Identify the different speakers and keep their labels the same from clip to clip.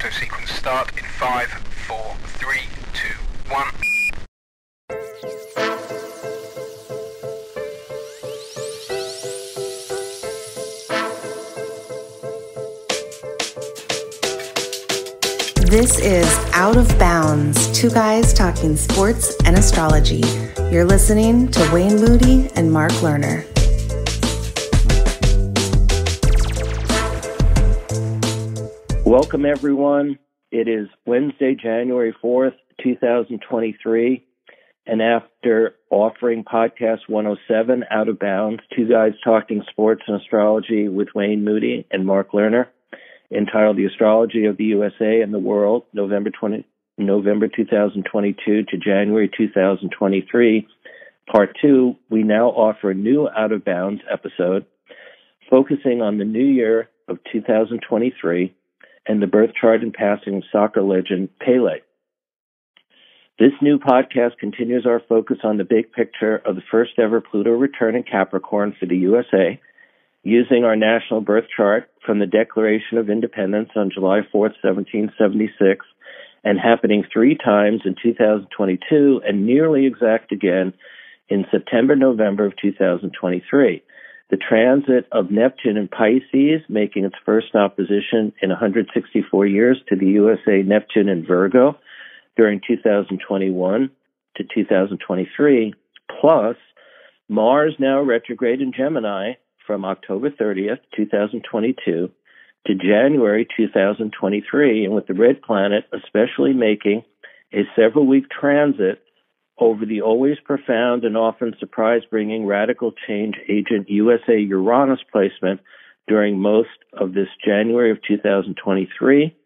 Speaker 1: auto sequence start in five, four, three, two, one.
Speaker 2: This is Out of Bounds, two guys talking sports and astrology. You're listening to Wayne Moody and Mark Lerner.
Speaker 3: Welcome, everyone. It is Wednesday, January 4th, 2023. And after offering podcast 107, Out of Bounds, two guys talking sports and astrology with Wayne Moody and Mark Lerner, entitled The Astrology of the USA and the World, November 20, November 2022 to January 2023, part two, we now offer a new Out of Bounds episode focusing on the new year of 2023 and the birth chart and passing of soccer legend Pele. This new podcast continues our focus on the big picture of the first ever Pluto return in Capricorn for the USA, using our national birth chart from the Declaration of Independence on July 4th, 1776, and happening three times in 2022 and nearly exact again in September, November of 2023 the transit of Neptune in Pisces, making its first opposition in 164 years to the USA Neptune in Virgo during 2021 to 2023, plus Mars now retrograde in Gemini from October 30th, 2022 to January 2023, and with the red planet especially making a several week transit over the always profound and often surprise bringing radical change agent USA Uranus placement during most of this January of 2023.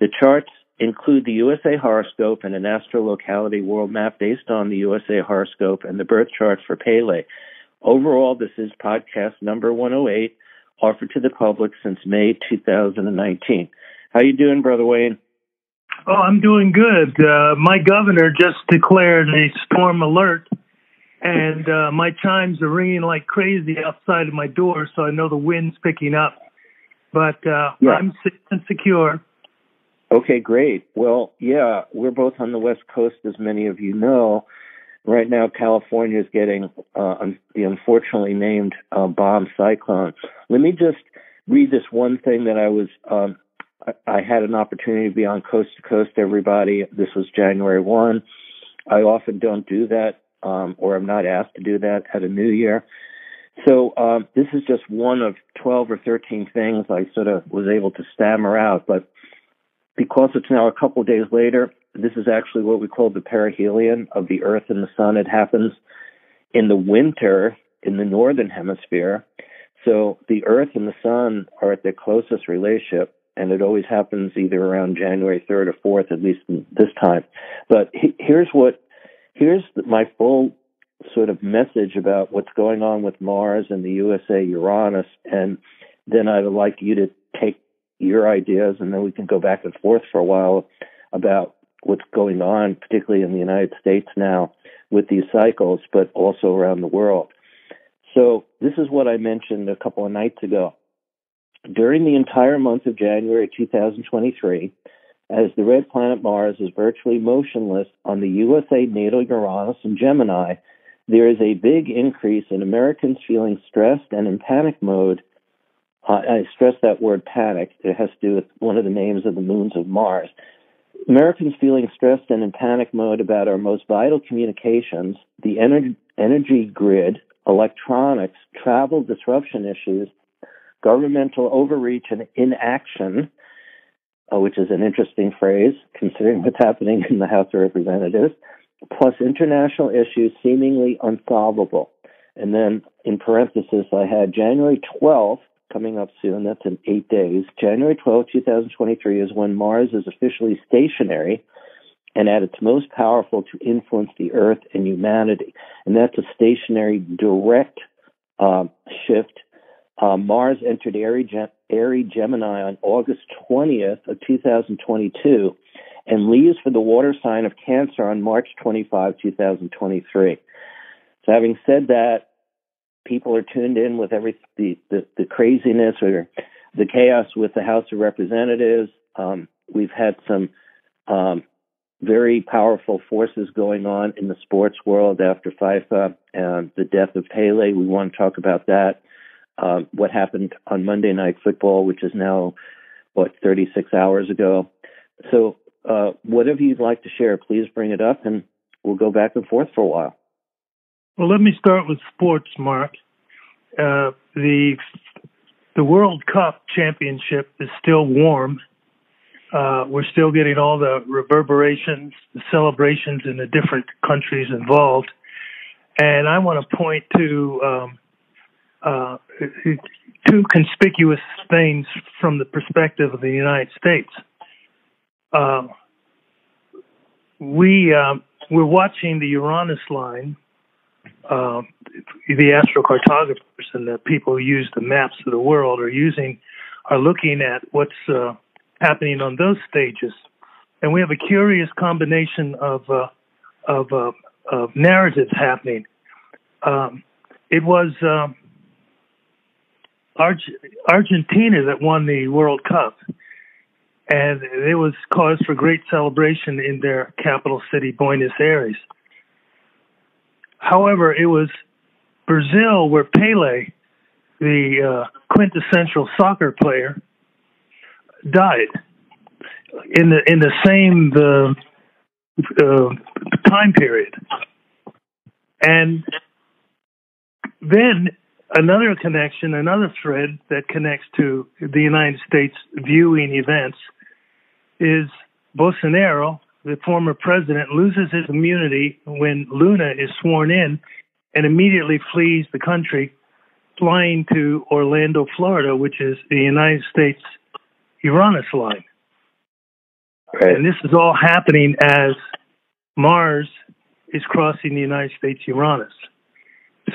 Speaker 3: The charts include the USA horoscope and an astrolocality world map based on the USA horoscope and the birth chart for Pele. Overall, this is podcast number 108, offered to the public since May 2019. How you doing, Brother Wayne?
Speaker 4: Oh, I'm doing good. Uh, my governor just declared a storm alert, and uh, my chimes are ringing like crazy outside of my door, so I know the wind's picking up. But uh, yeah. I'm safe and secure.
Speaker 3: Okay, great. Well, yeah, we're both on the West Coast, as many of you know. Right now, California is getting uh, the unfortunately named uh, bomb cyclone. Let me just read this one thing that I was um, I had an opportunity to be on coast to coast. Everybody, this was January one. I often don't do that, um, or I'm not asked to do that at a new year. So um, this is just one of 12 or 13 things I sort of was able to stammer out. But because it's now a couple of days later, this is actually what we call the perihelion of the Earth and the Sun. It happens in the winter in the northern hemisphere. So the Earth and the Sun are at their closest relationship and it always happens either around January 3rd or 4th, at least this time. But he, here's what, here's my full sort of message about what's going on with Mars and the USA Uranus, and then I'd like you to take your ideas, and then we can go back and forth for a while about what's going on, particularly in the United States now with these cycles, but also around the world. So this is what I mentioned a couple of nights ago during the entire month of January 2023, as the red planet Mars is virtually motionless on the USA natal Uranus and Gemini, there is a big increase in Americans feeling stressed and in panic mode. I stress that word panic. It has to do with one of the names of the moons of Mars. Americans feeling stressed and in panic mode about our most vital communications, the energy, energy grid, electronics, travel disruption issues, governmental overreach and inaction, uh, which is an interesting phrase considering what's happening in the House of Representatives, plus international issues seemingly unsolvable. And then in parenthesis, I had January 12th coming up soon. That's in eight days. January 12th, 2023 is when Mars is officially stationary and at its most powerful to influence the Earth and humanity. And that's a stationary direct uh, shift uh, Mars entered Ari Gemini on August 20th of 2022 and leaves for the water sign of Cancer on March 25, 2023. So having said that, people are tuned in with every the, the, the craziness or the chaos with the House of Representatives. Um, we've had some um, very powerful forces going on in the sports world after FIFA and the death of Pele. We want to talk about that. Uh, what happened on Monday Night Football, which is now what 36 hours ago. So, uh, whatever you'd like to share, please bring it up, and we'll go back and forth for a while.
Speaker 4: Well, let me start with sports, Mark. Uh, the the World Cup championship is still warm. Uh, we're still getting all the reverberations, the celebrations in the different countries involved. And I want to point to um, uh, two conspicuous things from the perspective of the United States. Uh, we uh, we're watching the Uranus line. Uh, the astrocartographers and the people who use the maps of the world are using are looking at what's uh, happening on those stages, and we have a curious combination of uh, of, uh, of narratives happening. Um, it was um, Argentina that won the World Cup, and it was cause for great celebration in their capital city, Buenos Aires. However, it was Brazil where Pele, the uh, quintessential soccer player, died. In the in the same the uh, time period, and then another connection, another thread that connects to the United States viewing events is Bolsonaro, the former president, loses his immunity when Lula is sworn in and immediately flees the country, flying to Orlando, Florida, which is the United States Uranus line.
Speaker 3: Right.
Speaker 4: And this is all happening as Mars is crossing the United States Uranus.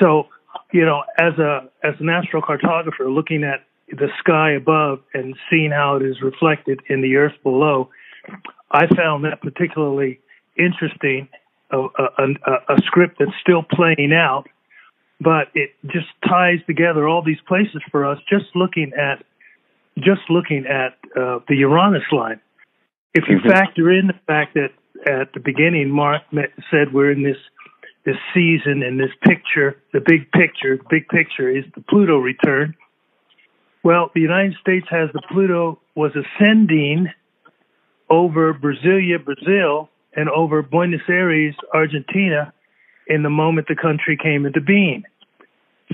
Speaker 4: So you know, as a as an astrocartographer, looking at the sky above and seeing how it is reflected in the earth below, I found that particularly interesting. A, a, a, a script that's still playing out, but it just ties together all these places for us. Just looking at just looking at uh, the Uranus line. If you mm-hmm. factor in the fact that at the beginning, Mark said we're in this this season and this picture, the big picture, big picture is the Pluto return. Well, the United States has the Pluto was ascending over Brasilia, Brazil, and over Buenos Aires, Argentina, in the moment the country came into being.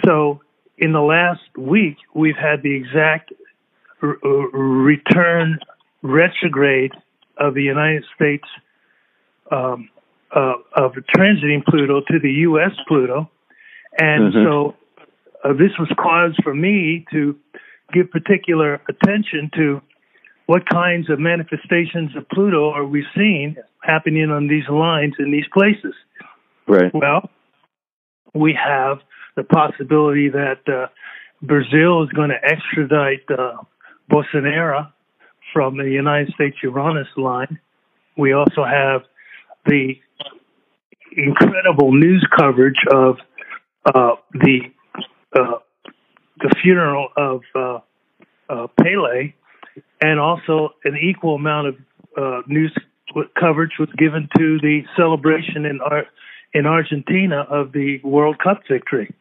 Speaker 4: So, in the last week, we've had the exact r- return retrograde of the United States um, uh, of transiting Pluto to the U.S. Pluto, and mm-hmm. so uh, this was cause for me to give particular attention to what kinds of manifestations of Pluto are we seeing happening on these lines in these places.
Speaker 3: Right.
Speaker 4: Well, we have the possibility that uh, Brazil is going to extradite uh, Bolsonaro from the United States Uranus line. We also have the incredible news coverage of uh, the uh, the funeral of uh, uh Pele, and also an equal amount of uh, news coverage was given to the celebration in Ar- in Argentina of the World Cup victory.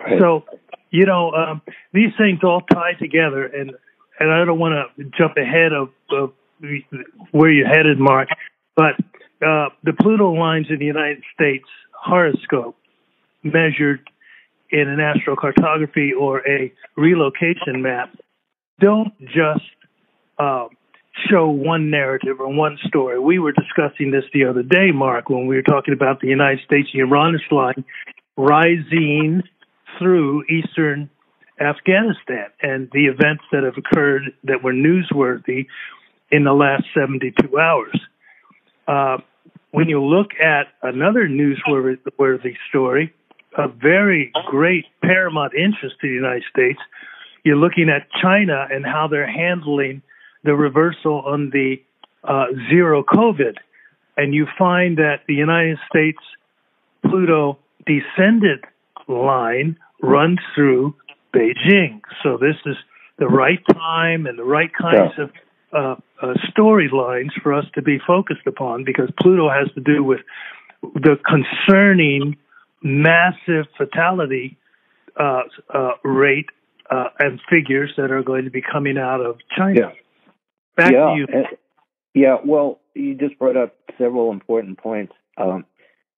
Speaker 4: Right. So, you know, um, these things all tie together, and and I don't want to jump ahead of, of where you're headed, Mark, but uh, the Pluto lines in the United States horoscope measured in an astrocartography or a relocation map don't just uh, show one narrative or one story. We were discussing this the other day, Mark, when we were talking about the United States Uranus line rising through eastern Afghanistan and the events that have occurred that were newsworthy in the last 72 hours. Uh, when you look at another newsworthy story, a very great paramount interest to the United States, you're looking at China and how they're handling the reversal on the uh, zero COVID. And you find that the United States Pluto descended line runs through Beijing. So this is the right time and the right kinds yeah. of uh, uh, storylines for us to be focused upon because Pluto has to do with the concerning massive fatality uh, uh, rate uh, and figures that are going to be coming out of China.
Speaker 3: Yeah.
Speaker 4: Back
Speaker 3: yeah.
Speaker 4: to you.
Speaker 3: and- yeah. Well, you just brought up several important points. Um,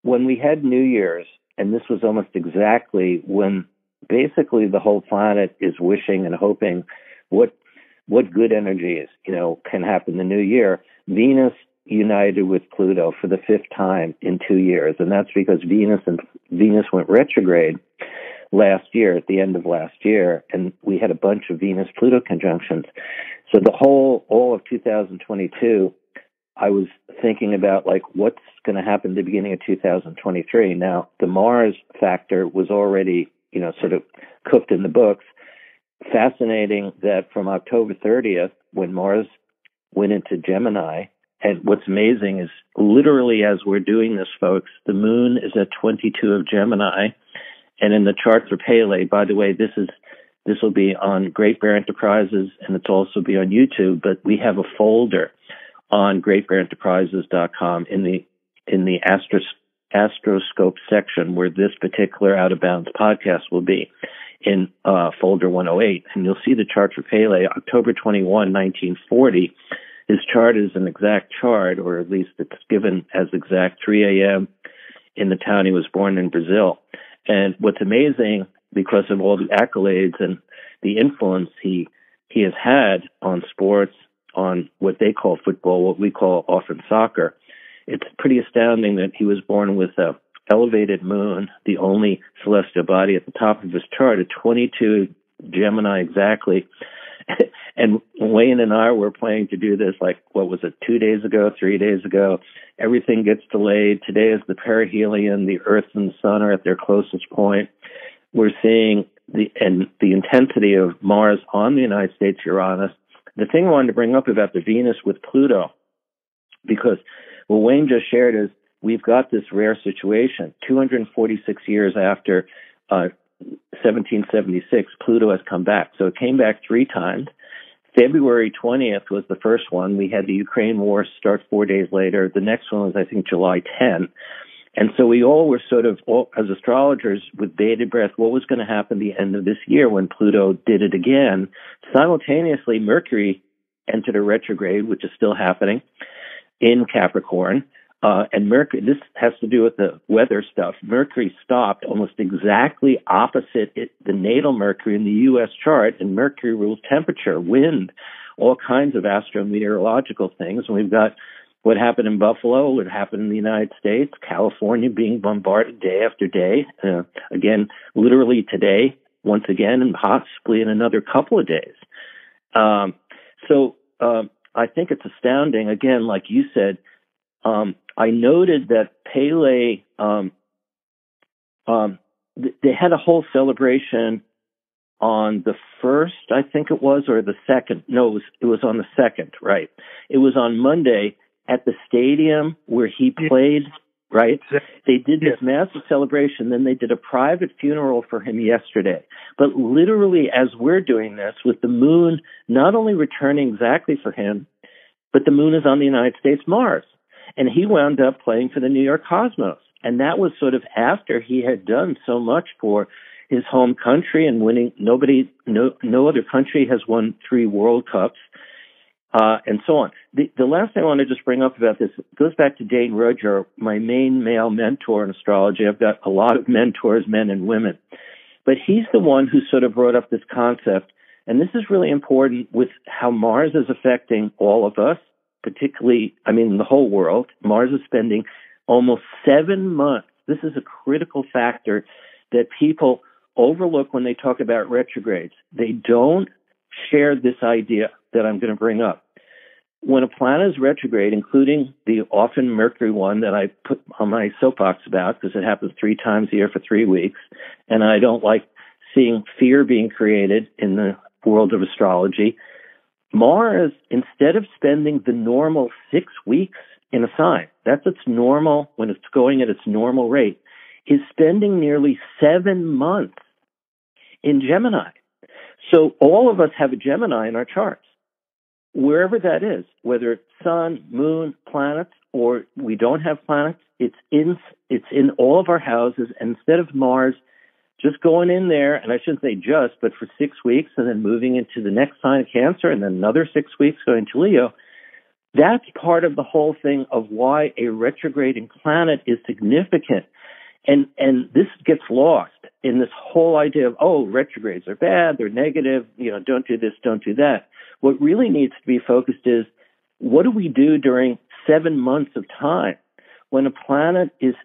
Speaker 3: when we had New Year's, and this was almost exactly when basically the whole planet is wishing and hoping what what good energies you know can happen the new year. Venus united with Pluto for the fifth time in two years, and that's because Venus and Venus went retrograde last year at the end of last year, and we had a bunch of Venus Pluto conjunctions. So the whole all of 2022, I was thinking about like what's going to happen at the beginning of 2023. Now the Mars factor was already you know sort of cooked in the books. Fascinating that from October 30th, when Mars went into Gemini, and what's amazing is literally as we're doing this, folks, the moon is at 22 of Gemini, and in the chart for Pele, by the way, this is this will be on Great Bear Enterprises, and it's also be on YouTube. But we have a folder on GreatBearEnterprises.com in the in the astros, astroscope section where this particular Out of Bounds podcast will be in uh, folder 108, and you'll see the chart for Pele, October 21, 1940. His chart is an exact chart, or at least it's given as exact 3 a.m. in the town he was born in Brazil. And what's amazing, because of all the accolades and the influence he he has had on sports, on what they call football, what we call often soccer, it's pretty astounding that he was born with a elevated moon, the only celestial body at the top of his chart, at 22 Gemini exactly. and Wayne and I were planning to do this like what was it, two days ago, three days ago. Everything gets delayed. Today is the perihelion. The Earth and the Sun are at their closest point. We're seeing the and the intensity of Mars on the United States Uranus. The thing I wanted to bring up about the Venus with Pluto, because what Wayne just shared is we've got this rare situation. 246 years after uh, 1776, Pluto has come back. So it came back three times. February 20th was the first one. We had the Ukraine war start four days later. The next one was, I think, July 10. And so we all were sort of, all, as astrologers, with bated breath, what was going to happen the end of this year when Pluto did it again. Simultaneously, Mercury entered a retrograde, which is still happening in Capricorn. Uh, and Mercury, this has to do with the weather stuff. Mercury stopped almost exactly opposite it, the natal Mercury in the U.S. chart, and Mercury rules temperature, wind, all kinds of astrometeorological things. And we've got what happened in Buffalo, what happened in the United States, California being bombarded day after day. Uh, again, literally today, once again, and possibly in another couple of days. Um, so um, I think it's astounding. Again, like you said, um, I noted that Pele, um, um, th- they had a whole celebration on the first, I think it was, or the second. No, it was, it was on the second, right? It was on Monday at the stadium where he played, right? They did this massive celebration, then they did a private funeral for him yesterday. But literally, as we're doing this, with the moon not only returning exactly for him, but the moon is on the United States Mars. And he wound up playing for the New York Cosmos. And that was sort of after he had done so much for his home country and winning. Nobody, no, no other country has won three World Cups, uh, and so on. The, the last thing I want to just bring up about this goes back to Dane Rudhyar, my main male mentor in astrology. I've got a lot of mentors, men and women, but he's the one who sort of brought up this concept. And this is really important with how Mars is affecting all of us particularly, I mean, the whole world. Mars is spending almost seven months. This is a critical factor that people overlook when they talk about retrogrades. They don't share this idea that I'm going to bring up. When a planet is retrograde, including the often Mercury one that I put on my soapbox about because it happens three times a year for three weeks, and I don't like seeing fear being created in the world of astrology. Mars, instead of spending the normal six weeks in a sign, that's its normal, when it's going at its normal rate, is spending nearly seven months in Gemini. So all of us have a Gemini in our charts. wherever that is, whether it's sun, moon, planets, or we don't have planets, it's in it's in all of our houses. And instead of Mars just going in there, and I shouldn't say just, but for six weeks, and then moving into the next sign of Cancer, and then another six weeks going to Leo. That's part of the whole thing of why a retrograding planet is significant. And and this gets lost in this whole idea of oh retrogrades are bad, they're negative, you know, don't do this, don't do that. What really needs to be focused is what do we do during seven months of time when a planet is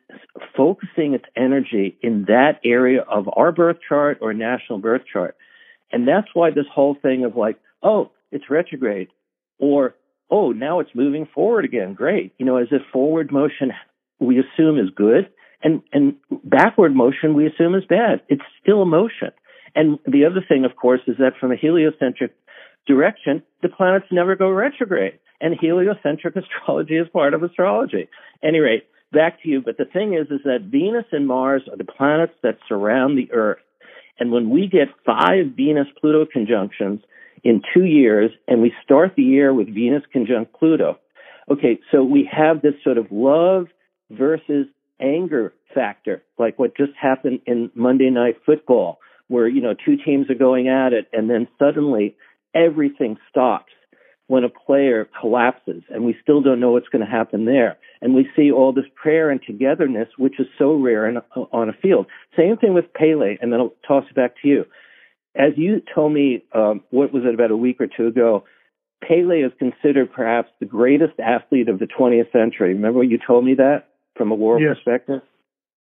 Speaker 3: focusing its energy in that area of our birth chart or national birth chart. And that's why this whole thing of like, oh, it's retrograde or oh, now it's moving forward again. Great. You know, as if forward motion we assume is good and, and backward motion we assume is bad. It's still a motion. And the other thing, of course, is that from a heliocentric direction, the planets never go retrograde. And heliocentric astrology is part of astrology. Any rate, back to you. But the thing is, is that Venus and Mars are the planets that surround the Earth. And when we get five Venus Pluto conjunctions in two years, and we start the year with Venus conjunct Pluto, okay, so we have this sort of love versus anger factor, like what just happened in Monday Night Football, where, you know, two teams are going at it, and then suddenly everything stops when a player collapses and we still don't know what's going to happen there. And we see all this prayer and togetherness, which is so rare in, on a field. Same thing with Pele, and then I'll toss it back to you. As you told me, um, what was it, about a week or two ago, Pele is considered perhaps the greatest athlete of the 20th century. Remember you told me that from a world
Speaker 4: yes.
Speaker 3: perspective?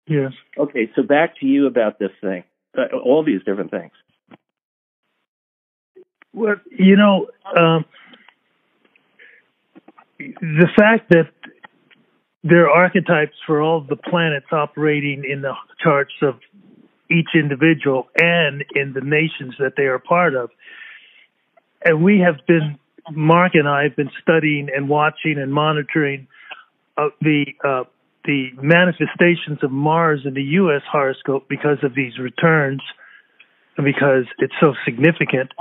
Speaker 4: Yes.
Speaker 3: Okay, so back to you about this thing, uh, all these different things.
Speaker 4: Well, you know, um, the fact that there are archetypes for all the planets operating in the charts of each individual and in the nations that they are part of. And we have been, Mark and I have been studying and watching and monitoring uh, the uh, the manifestations of Mars in the U.S. horoscope because of these returns, and because it's so significant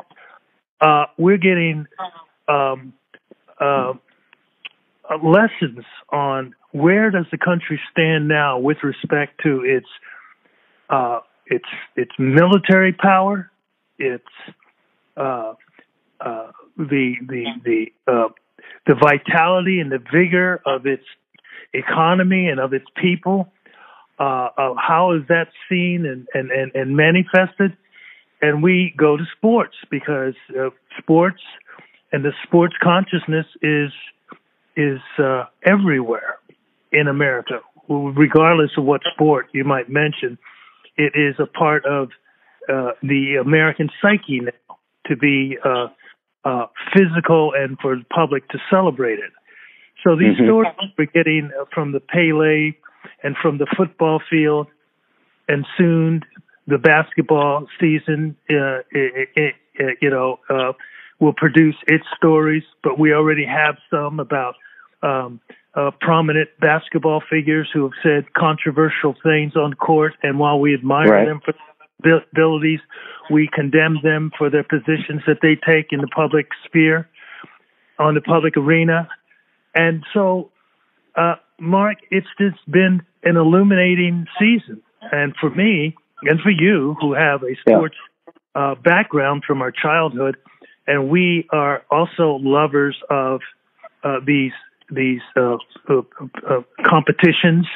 Speaker 4: uh, we're getting um, uh, lessons on where does the country stand now with respect to its uh, its its military power, its uh, uh, the the the the vitality and the vigor of its economy and of its people. Of how is that seen and, and, and, and manifested? and we go to sports because uh, sports and the sports consciousness is is uh, everywhere in America, regardless of what sport you might mention. It is a part of uh, the American psyche now to be uh, uh, physical and for the public to celebrate it. So these mm-hmm. stories we're getting from the Pele and from the football field, and soon the basketball season, uh, it, it, it, you know, uh, will produce its stories, but we already have some about um, uh, prominent basketball figures who have said controversial things on court, and while we admire right. them for their abilities, we condemn them for their positions that they take in the public sphere, on the public arena, and so, uh, Mark, it's just been an illuminating season, and for me, and for you who have a sports yeah. uh, background from our childhood, and we are also lovers of uh, these these uh, uh, uh competitions.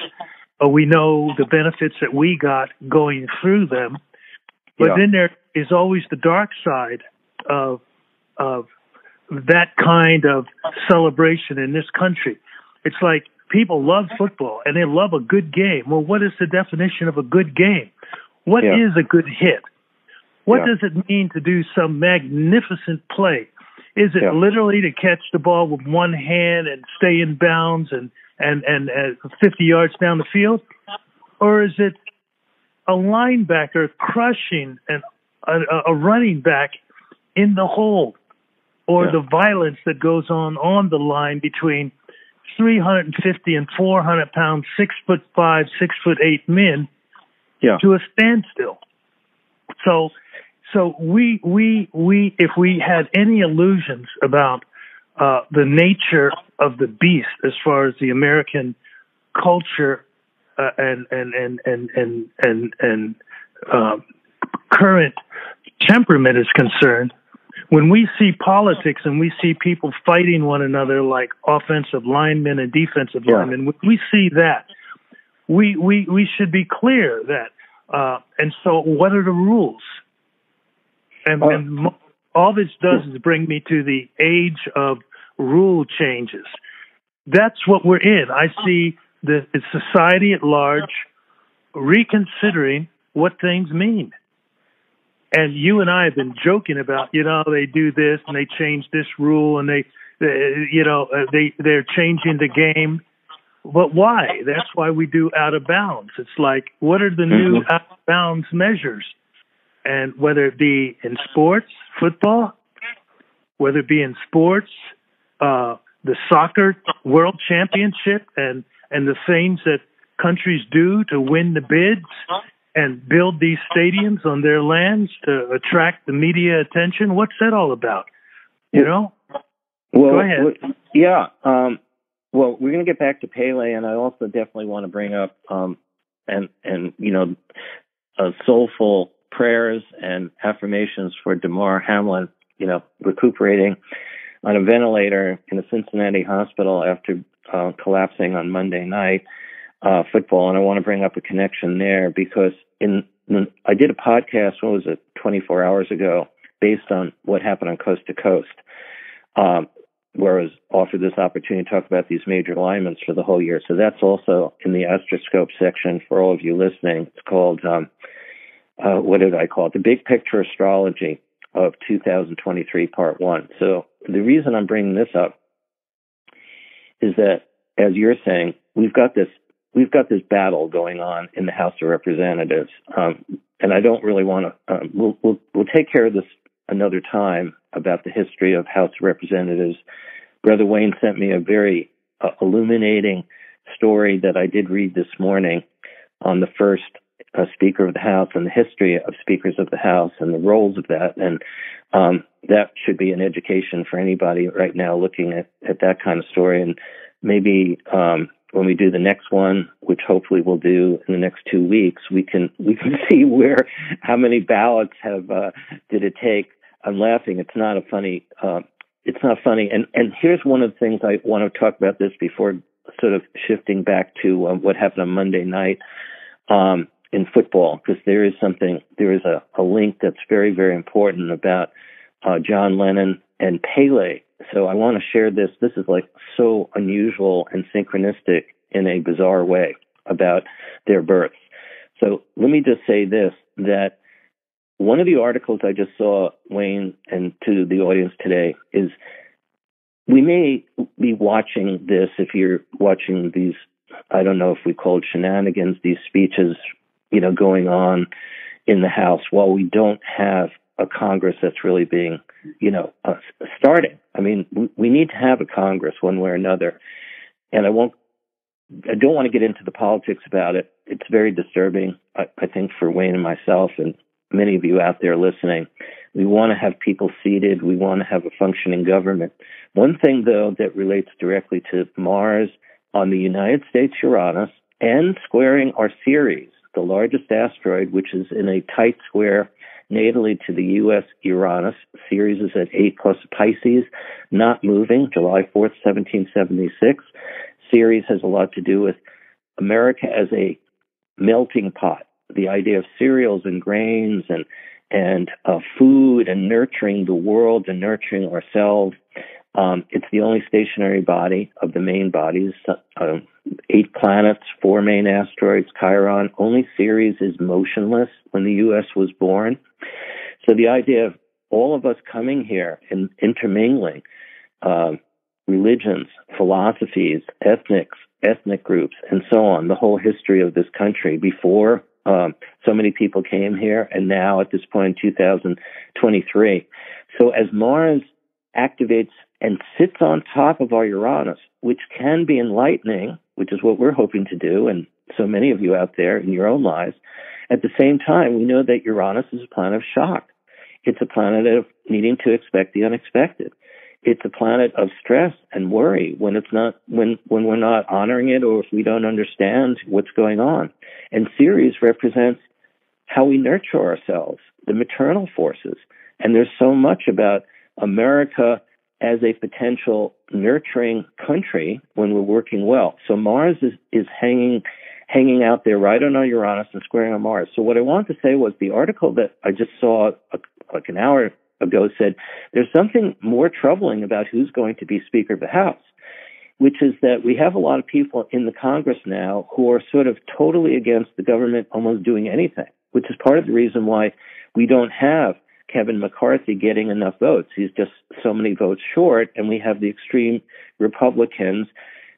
Speaker 4: We know the benefits that we got going through them, but yeah. then there is always the dark side of of that kind of celebration in this country. It's like people love football and they love a good game. Well, what is the definition of a good game? What yeah. is a good hit? What yeah. does it mean to do some magnificent play? Is it yeah. literally to catch the ball with one hand and stay in bounds and and and uh, 50 yards down the field, or is it a linebacker crushing and a, a running back in the hole, or yeah. the violence that goes on on the line between 350 and 400 pound, six foot five, six foot eight men
Speaker 3: yeah.
Speaker 4: to a standstill. So, so we we we if we had any illusions about uh, the nature of the beast as far as the American culture uh, and and and and and and, and uh, current temperament is concerned, when we see politics and we see people fighting one another like offensive linemen and defensive
Speaker 3: Yeah.
Speaker 4: linemen, we see that, we we we should be clear that. Uh, and so, what are the rules? And,
Speaker 3: Uh,
Speaker 4: and all this does is bring me to the age of rule changes. That's what we're in. I see the society at large reconsidering what things mean. And you and I have been joking about, you know, they do this and they change this rule and they, they you know, uh, they they're changing the game. But why? That's why we do out of bounds. It's like, what are the new
Speaker 3: Mhm.
Speaker 4: out of bounds measures? And whether it be in sports, football, whether it be in sports, uh, the soccer world championship and, and the things that countries do to win the bids and build these stadiums on their lands to attract the media attention. What's that all about? You know?
Speaker 3: Well,
Speaker 4: Go ahead.
Speaker 3: w- yeah. Um, well, we're going to get back to Pele, and I also definitely want to bring up um, and and you know, uh, soulful prayers and affirmations for Damar Hamlin. You know, recuperating on a ventilator in a Cincinnati hospital after uh, collapsing on Monday night. Uh, football, and I want to bring up a connection there because in, in I did a podcast. What was it? 24 hours ago, based on what happened on Coast to Coast. Um, where I was offered this opportunity to talk about these major alignments for the whole year. So that's also in the astroscope section for all of you listening. It's called, um, uh, what did I call it? The Big Picture Astrology of 2023, Part 1. So the reason I'm bringing this up is that, as you're saying, we've got this we've got this battle going on in the House of Representatives, um, and I don't really want to. Um, we'll, we'll we'll take care of this another time about the history of House of Representatives. Brother Wayne sent me a very uh, illuminating story that I did read this morning on the first uh, Speaker of the House and the history of Speakers of the House and the roles of that. And um, that should be an education for anybody right now looking at, at that kind of story. And maybe um, when we do the next one, which hopefully we'll do in the next two weeks, we can we can see where how many ballots have uh, did it take. I'm laughing. It's not a funny. Uh, it's not funny. And and here's one of the things I want to talk about this before sort of shifting back to um, what happened on Monday night um, in football, because there is something. There is a, a link that's very very important about uh, John Lennon and Pele. So I want to share this. This is like so unusual and synchronistic in a bizarre way about their births. So let me just say this that one of the articles I just saw, Wayne, and to the audience today is we may be watching this if you're watching these, I don't know if we call it shenanigans, these speeches, you know, going on in the House while we don't have a Congress that's really being, you know, uh, starting. I mean, we, we need to have a Congress one way or another. And I won't, I don't want to get into the politics about it. It's very disturbing, I, I think, for Wayne and myself and many of you out there listening. We want to have people seated. We want to have a functioning government. One thing, though, that relates directly to Mars on the United States Uranus and squaring our Ceres, the largest asteroid, which is in a tight square natally to the U.S. Uranus. Ceres is at 8 plus Pisces, not moving, July 4th, 1776. Ceres has a lot to do with America as a melting pot, the idea of cereals and grains and and uh, food and nurturing the world and nurturing ourselves. Um, it's the only stationary body of the main bodies, uh, eight planets, four main asteroids, Chiron. Only Ceres is motionless when the U.S. was born. So the idea of all of us coming here and intermingling uh, religions, philosophies, ethnics, ethnic groups, and so on, the whole history of this country before um, so many people came here, and now at this point in 2023. So as Mars activates and sits on top of our Uranus, which can be enlightening, which is what we're hoping to do, and so many of you out there in your own lives. At the same time, we know that Uranus is a planet of shock. It's a planet of needing to expect the unexpected. it's a planet of stress and worry when it's not when when we're not honoring it or if we don't understand what's going on. And Ceres represents how we nurture ourselves, the maternal forces. And there's so much about America as a potential nurturing country when we're working well. So Mars is, is hanging hanging out there right on our Uranus and squaring on Mars. So what I wanted to say was the article that I just saw a, like an hour ago said there's something more troubling about who's going to be Speaker of the House, which is that we have a lot of people in the Congress now who are sort of totally against the government almost doing anything, which is part of the reason why we don't have Kevin McCarthy getting enough votes. He's just so many votes short, and we have the extreme Republicans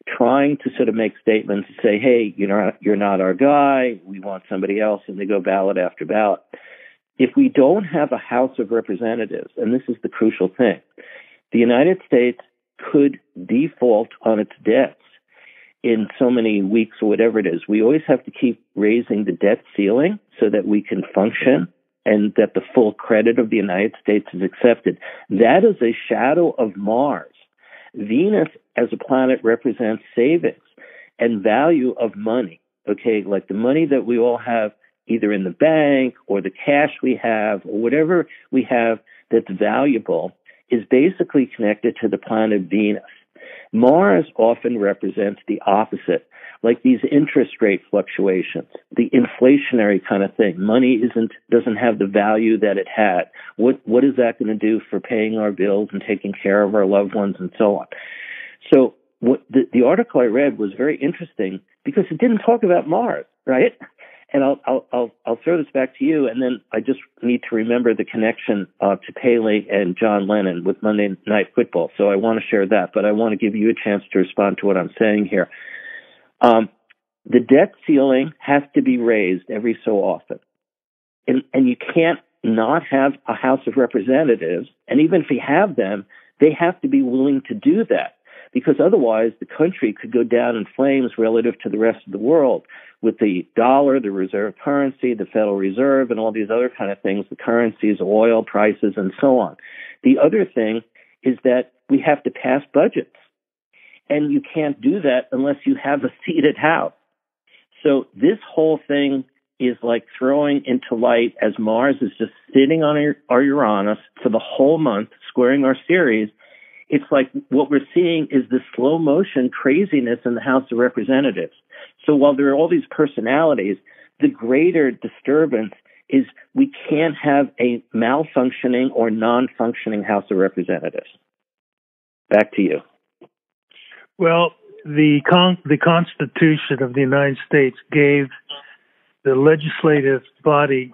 Speaker 3: trying to sort of make statements and say, "Hey, you're not you're not our guy. We want somebody else," and they go ballot after ballot. If we don't have a House of Representatives, and this is the crucial thing, the United States could default on its debts in so many weeks or whatever it is. We always have to keep raising the debt ceiling so that we can function and that the full credit of the United States is accepted. That is a shadow of Mars. Venus as a planet represents savings and value of money. Okay, like the money that we all have either in the bank or the cash we have or whatever we have that's valuable is basically connected to the planet Venus. Mars often represents the opposite like these interest rate fluctuations, the inflationary kind of thing. Money isn't doesn't have the value that it had. What what is that going to do for paying our bills and taking care of our loved ones and so on? So what the, the article I read was very interesting because it didn't talk about Mars, right? And I'll, I'll, I'll, I'll throw this back to you, and then I just need to remember the connection uh, to Pele and John Lennon with Monday Night Football. So I want to share that, but I want to give you a chance to respond to what I'm saying here. Um, the debt ceiling has to be raised every so often. And, and you can't not have a House of Representatives. And even if you have them, they have to be willing to do that because otherwise the country could go down in flames relative to the rest of the world with the dollar, the reserve currency, the Federal Reserve, and all these other kind of things, the currencies, oil prices, and so on. The other thing is that we have to pass budgets and you can't do that unless you have a seated house. So this whole thing is like throwing into light as Mars is just sitting on our Uranus for the whole month, squaring our Ceres. It's like what we're seeing is the slow motion craziness in the House of Representatives. So while there are all these personalities, the greater disturbance is we can't have a malfunctioning or non-functioning House of Representatives. Back to you.
Speaker 4: Well, the con- the Constitution of the United States gave the legislative body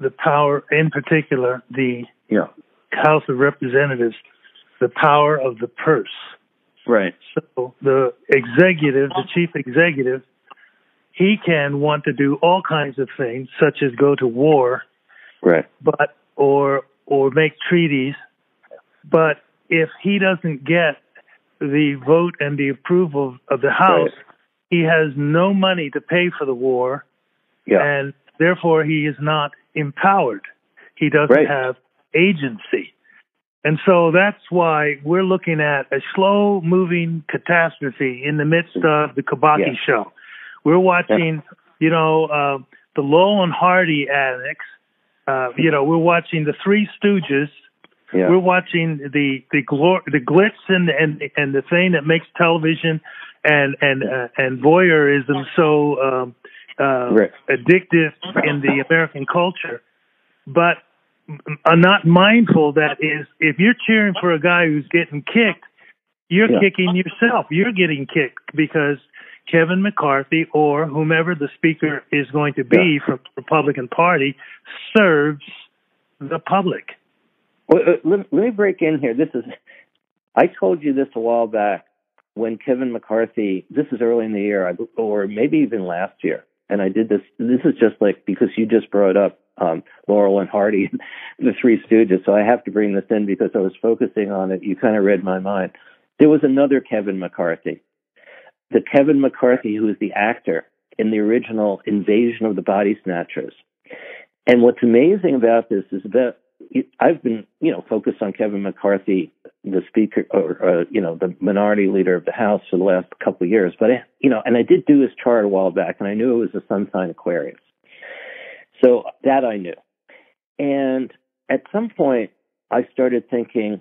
Speaker 4: the power, in particular, the
Speaker 3: yeah.
Speaker 4: House of Representatives, the power of the purse.
Speaker 3: Right.
Speaker 4: So the executive, the chief executive, he can want to do all kinds of things, such as go to war,
Speaker 3: right?
Speaker 4: But or or make treaties. But if he doesn't get the vote and the approval of the House, right. he has no money to pay for the war,
Speaker 3: yeah.
Speaker 4: and therefore he is not empowered. He doesn't
Speaker 3: right.
Speaker 4: have agency. And so that's why we're looking at a slow moving catastrophe in the midst of the kabuki
Speaker 3: yeah.
Speaker 4: show. We're watching, yeah. you know, uh, the Laurel and Hardy annex. Uh, you know, we're watching the Three Stooges
Speaker 3: yeah.
Speaker 4: We're watching the the glor- the glitz and and and the thing that makes television and and uh, and voyeurism so um, uh,
Speaker 3: right.
Speaker 4: addictive in the American culture, but are not mindful that is if you're cheering for a guy who's getting kicked, you're
Speaker 3: yeah.
Speaker 4: kicking yourself. You're getting kicked because Kevin McCarthy or whomever the speaker is going to be
Speaker 3: yeah.
Speaker 4: from the Republican Party serves the public.
Speaker 3: Well, uh, let, let me break in here. This is, I told you this a while back when Kevin McCarthy, this is early in the year, or maybe even last year. And I did this, this is just like, because you just brought up um, Laurel and Hardy, the Three Stooges. So I have to bring this in because I was focusing on it. You kind of read my mind. There was another Kevin McCarthy, the Kevin McCarthy who is the actor in the original Invasion of the Body Snatchers. And what's amazing about this is that I've been, you know, focused on Kevin McCarthy the speaker or uh, you know the minority leader of the House for the last couple of years. But I, you know, and I did do his chart a while back, and I knew it was a sun sign Aquarius. So that I knew. And at some point, I started thinking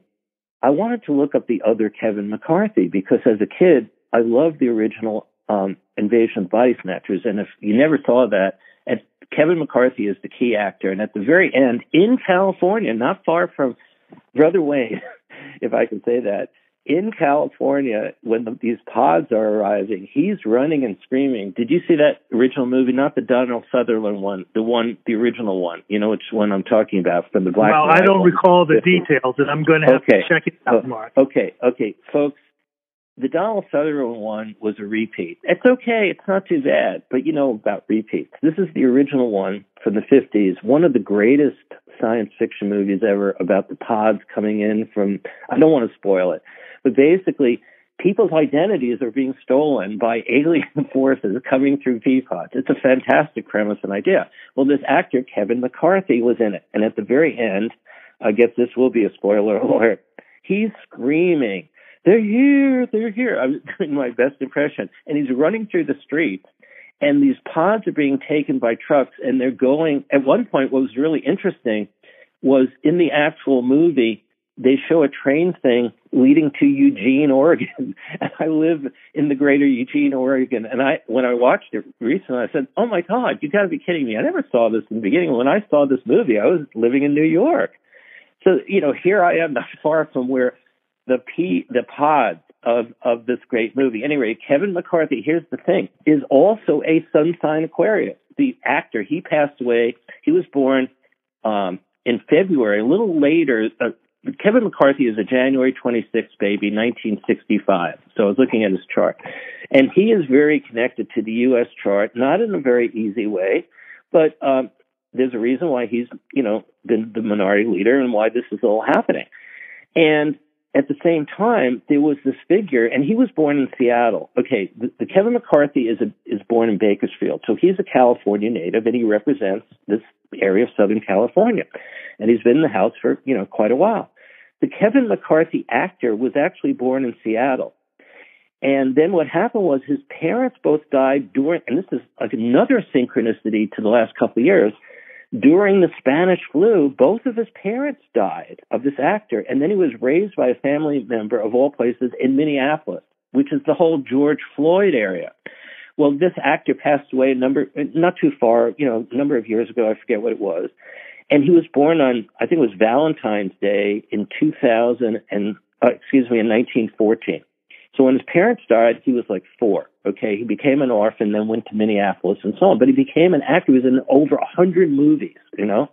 Speaker 3: I wanted to look up the other Kevin McCarthy because as a kid, I loved the original um, Invasion of Body Snatchers. And if you never saw that, and Kevin McCarthy is the key actor. And at the very end, in California, not far from Brother Wayne, if I can say that, in California, when the, these pods are arriving, he's running and screaming. Did you see that original movie? Not the Donald Sutherland one, the one, the original one. You know which one I'm talking about from the Black.
Speaker 4: Well, I don't one. recall the details, and I'm going to have
Speaker 3: okay.
Speaker 4: to check it out, oh, Mark.
Speaker 3: Okay, okay, folks. The Donald Sutherland one was a repeat. It's okay. It's not too bad. But you know about repeats. This is the original one from the 50s. One of the greatest science fiction movies ever about the pods coming in from, I don't want to spoil it, but basically people's identities are being stolen by alien forces coming through Peapods. It's a fantastic premise and idea. Well, this actor, Kevin McCarthy, was in it. And at the very end, I guess this will be a spoiler alert, he's screaming, they're here, they're here. I'm doing my best impression. And he's running through the streets and these pods are being taken by trucks and they're going at one point what was really interesting was in the actual movie they show a train thing leading to Eugene, Oregon. And I live in the greater Eugene, Oregon. And I, when I watched it recently, I said, Oh my God, you gotta be kidding me. I never saw this in the beginning. When I saw this movie, I was living in New York. So, you know, here I am not far from where the P, the pods of, of this great movie. Anyway, Kevin McCarthy, here's the thing, is also a sun sign Aquarius. The actor, he passed away. He was born, um, in February, a little later, uh, Kevin McCarthy is a January 26th baby, 1965. So I was looking at his chart. And he is very connected to the U.S. chart, not in a very easy way, but um, there's a reason why he's, you know, been the minority leader and why this is all happening. And at the same time, there was this figure, and he was born in Seattle. Okay, the, the Kevin McCarthy is a, is born in Bakersfield, so he's a California native, and he represents this area of Southern California, and he's been in the House for you know quite a while. The Kevin McCarthy actor was actually born in Seattle, and then what happened was his parents both died during, and this is like another synchronicity to the last couple of years during the Spanish flu, both of his parents died of this actor, and then he was raised by a family member of all places in Minneapolis, which is the whole George Floyd area. Well, this actor passed away a number, not too far, you know, a number of years ago. I forget what it was, and he was born on, I think it was Valentine's Day in 2000 and, uh, excuse me, in 1914. So when his parents died, he was like four. Okay, he became an orphan, then went to Minneapolis and so on. But he became an actor. He was in over a hundred movies, you know.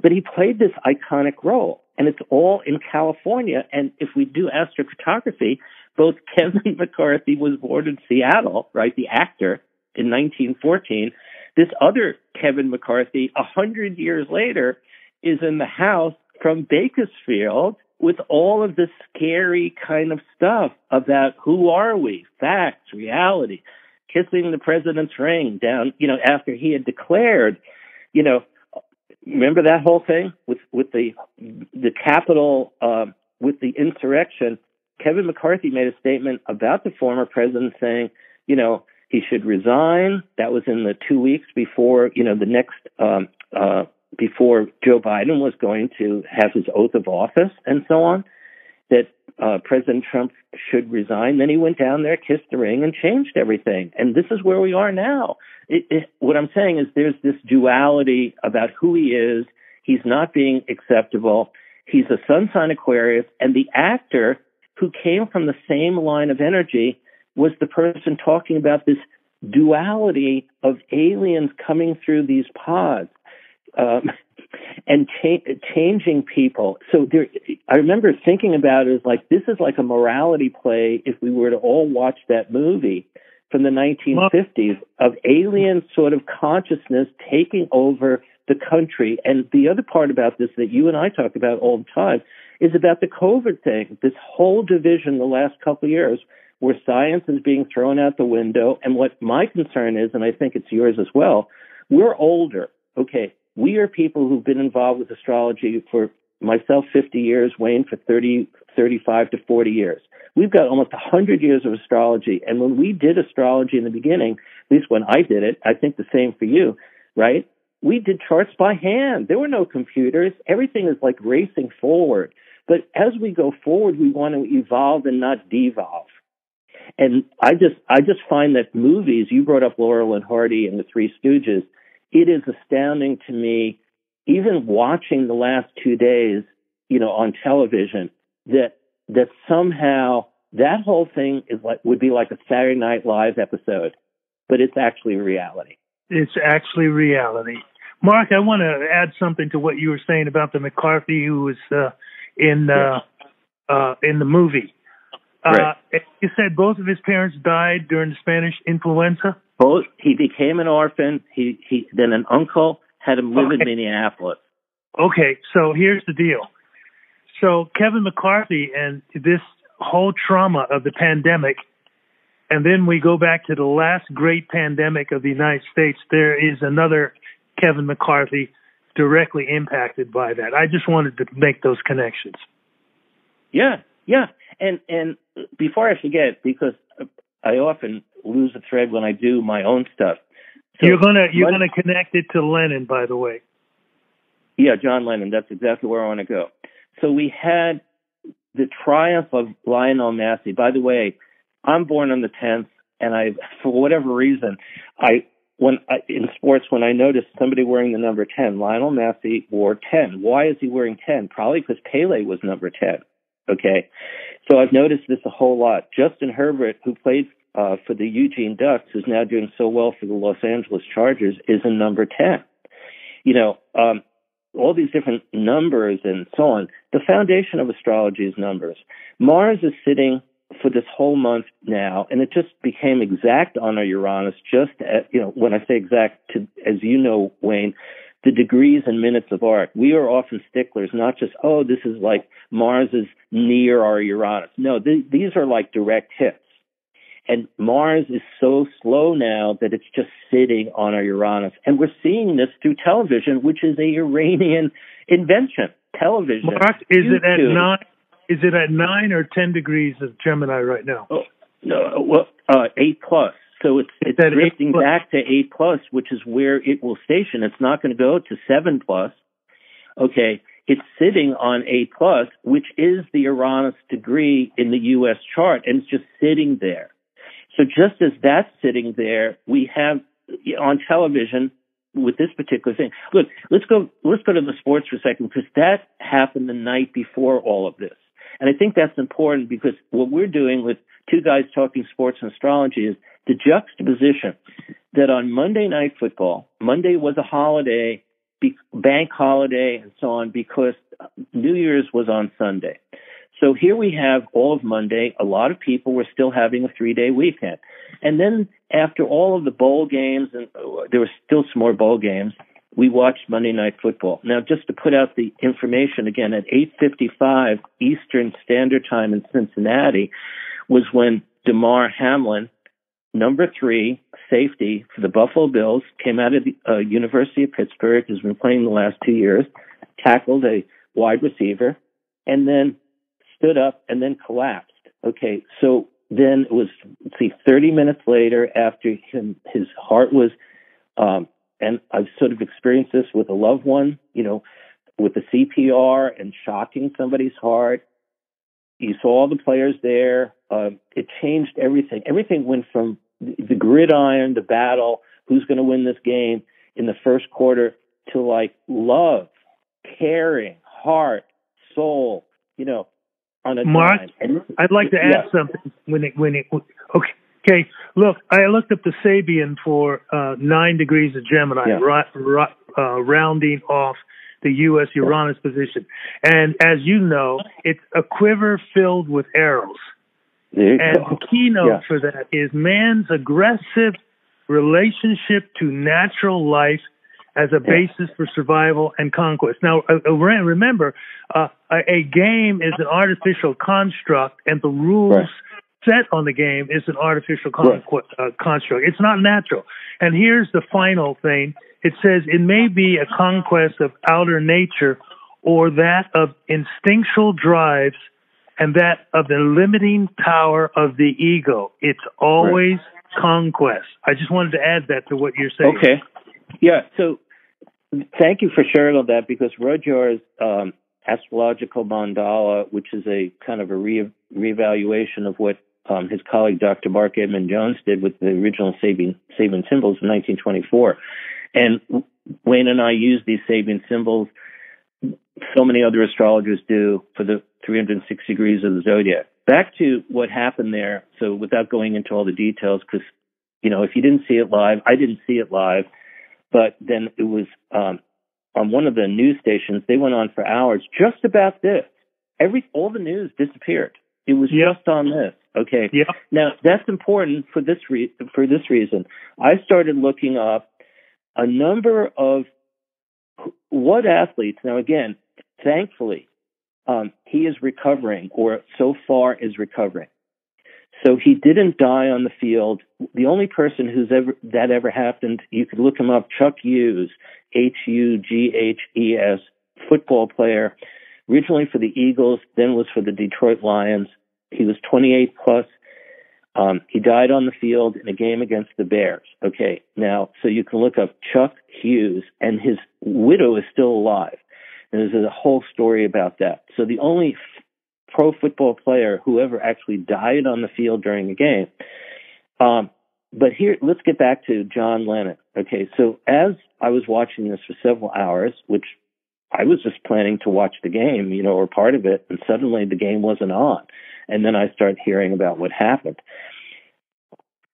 Speaker 3: But he played this iconic role, and it's all in California. And if we do astrocartography, both Kevin McCarthy was born in Seattle, right, the actor, in 1914. This other Kevin McCarthy, a hundred years later, is in the house from Bakersfield with all of this scary kind of stuff about who are we, facts, reality, kissing the president's ring down, you know, after he had declared, you know, remember that whole thing with with the the Capitol um, with the insurrection. Kevin McCarthy made a statement about the former president saying, you know, he should resign. That was in the two weeks before, you know, the next um, uh, before Joe Biden was going to have his oath of office and so on, that uh, President Trump should resign. Then he went down there, kissed the ring, and changed everything. And this is where we are now. It, it, what I'm saying is there's this duality about who he is. He's not being acceptable. He's a sun sign Aquarius, and the actor who came from the same line of energy was the person talking about this duality of aliens coming through these pods um, and cha- changing people. So there, I remember thinking about it as like this is like a morality play. If we were to all watch that movie from the 1950s of alien sort of consciousness taking over the country. And the other part about this that you and I talk about all the time is about the COVID thing. This whole division the last couple of years where science is being thrown out the window. And what my concern is, and I think it's yours as well, we're older. Okay, we are people who've been involved with astrology for myself 50 years, Wayne for 30, 35 to 40 years. We've got almost 100 years of astrology. And when we did astrology in the beginning, at least when I did it, I think the same for you, right? We did charts by hand. There were no computers. Everything is like racing forward. But as we go forward, we want to evolve and not devolve. And I just, I just find that movies, you brought up Laurel and Hardy and the Three Stooges, it is astounding to me, even watching the last two days, you know, on television, that, that somehow that whole thing is like, would be like a Saturday Night Live episode, but it's actually reality.
Speaker 4: It's actually reality. Mark, I want to add something to what you were saying about the McCarthy who was uh, in uh, uh, in the movie.
Speaker 3: Right.
Speaker 4: Uh, you said both of his parents died during the Spanish influenza.
Speaker 3: Both he became an orphan. He he then an uncle had him live in
Speaker 4: Okay.
Speaker 3: Minneapolis.
Speaker 4: Okay, so here's the deal. So Kevin McCarthy and this whole trauma of the pandemic, and then we go back to the last great pandemic of the United States. There is another Kevin McCarthy directly impacted by that. I just wanted to make those connections.
Speaker 3: Yeah, yeah. And and before I forget, because I often lose a thread when I do my own stuff. So
Speaker 4: you're gonna you're gonna connect it to Lennon, by the way.
Speaker 3: Yeah, John Lennon. That's exactly where I want to go. So we had the triumph of Lionel Messi. By the way, I'm born on the 10th, and I, for whatever reason, I when I, in sports when I noticed somebody wearing the number 10, Lionel Messi wore 10. Why is he wearing 10? Probably because Pele was number 10. Okay, so I've noticed this a whole lot. Justin Herbert, who played uh, for the Eugene Ducks, who's now doing so well for the Los Angeles Chargers, is in number 10. You know, um, all these different numbers and so on. The foundation of astrology is numbers. Mars is sitting for this whole month now, and it just became exact on our Uranus. Just at, you know, when I say exact, to, as you know, Wayne, the degrees and minutes of art. We are often sticklers, not just oh, this is like Mars is near our Uranus. No, th- these are like direct hits. And Mars is so slow now that it's just sitting on our Uranus. And we're seeing this through television, which is a Uranian invention. Television.
Speaker 4: Mark, is it at nine? Is it at nine or ten degrees of Gemini right now?
Speaker 3: Oh, no, well, uh, eight plus. So it's it's drifting back to eight plus, which is where it will station. It's not going to go to seven plus. Okay, it's sitting on eight plus, which is the Uranus degree in the U.S. chart, and it's just sitting there. So just as that's sitting there, we have on television with this particular thing. Look, let's go let's go to the sports for a second because that happened the night before all of this. And I think that's important because what we're doing with two guys talking sports and astrology is the juxtaposition that on Monday night football, Monday was a holiday, bank holiday and so on because New Year's was on Sunday. So here we have all of Monday. A lot of people were still having a three day weekend. And then after all of the bowl games, and uh, there were still some more bowl games, we watched Monday Night Football. Now, just to put out the information again, at 8:55 Eastern Standard Time in Cincinnati was when Damar Hamlin, number three safety for the Buffalo Bills, came out of the uh, University of Pittsburgh, has been playing the last two years, tackled a wide receiver, and then stood up and then collapsed. Okay, so then it was let's see 30 minutes later after him his heart was um and I've sort of experienced this with a loved one, you know, with the CPR and shocking somebody's heart. You saw all the players there. Uh, it changed everything. Everything went from the gridiron, the battle, who's going to win this game in the first quarter to like love, caring, heart, soul, you know, on a
Speaker 4: Mark,
Speaker 3: and,
Speaker 4: I'd like to add something when it when it okay. Okay, look, I looked up the Sabian for uh, nine degrees of Gemini,
Speaker 3: Yeah.
Speaker 4: uh, rounding off the U.S. Uranus position. And as you know, it's a quiver filled with arrows. And the keynote
Speaker 3: Yeah.
Speaker 4: for that is man's aggressive relationship to natural life as a basis for survival and conquest. Now, uh, uh, remember, uh, a, a game is an artificial construct, and the rules
Speaker 3: Right.
Speaker 4: set on the game is an artificial
Speaker 3: Right.
Speaker 4: uh, construct. It's not natural. And here's the final thing. It says it may be a conquest of outer nature or that of instinctual drives and that of the limiting power of the ego. It's always right. conquest. I just wanted to add that to what you're saying.
Speaker 3: Okay. Yeah. So thank you for sharing all that because Rudhyar's um, astrological mandala, which is a kind of a re- reevaluation of what um, his colleague Dr. Marc Edmund Jones did with the original Sabian symbols in 1924. And Wayne and I use these Sabian symbols. So many other astrologers do for the 306 degrees of the zodiac. Back to what happened there. So without going into all the details, because you know if you didn't see it live, I didn't see it live, but then it was um, on one of the news stations. They went on for hours just about this. Every all the news disappeared. It was yep. just on this. Okay.
Speaker 4: Yeah.
Speaker 3: Now that's important for this re- for this reason. I started looking up a number of what athletes. Now again, thankfully, um, he is recovering, or so far is recovering. So he didn't die on the field. The only person who's ever that ever happened, you could look him up. Chuck Hughes, H U G H E S, football player, originally for the Eagles, then was for the Detroit Lions. He was 28 plus. Um, he died on the field in a game against the Bears. Okay, now so you can look up Chuck Hughes, and his widow is still alive. And there's a whole story about that. So the only pro football player who ever actually died on the field during a game. Um, but here, let's get back to John Lennon. Okay, so as I was watching this for several hours, which I was just planning to watch the game, you know, or part of it, and suddenly the game wasn't on. And then I started hearing about what happened.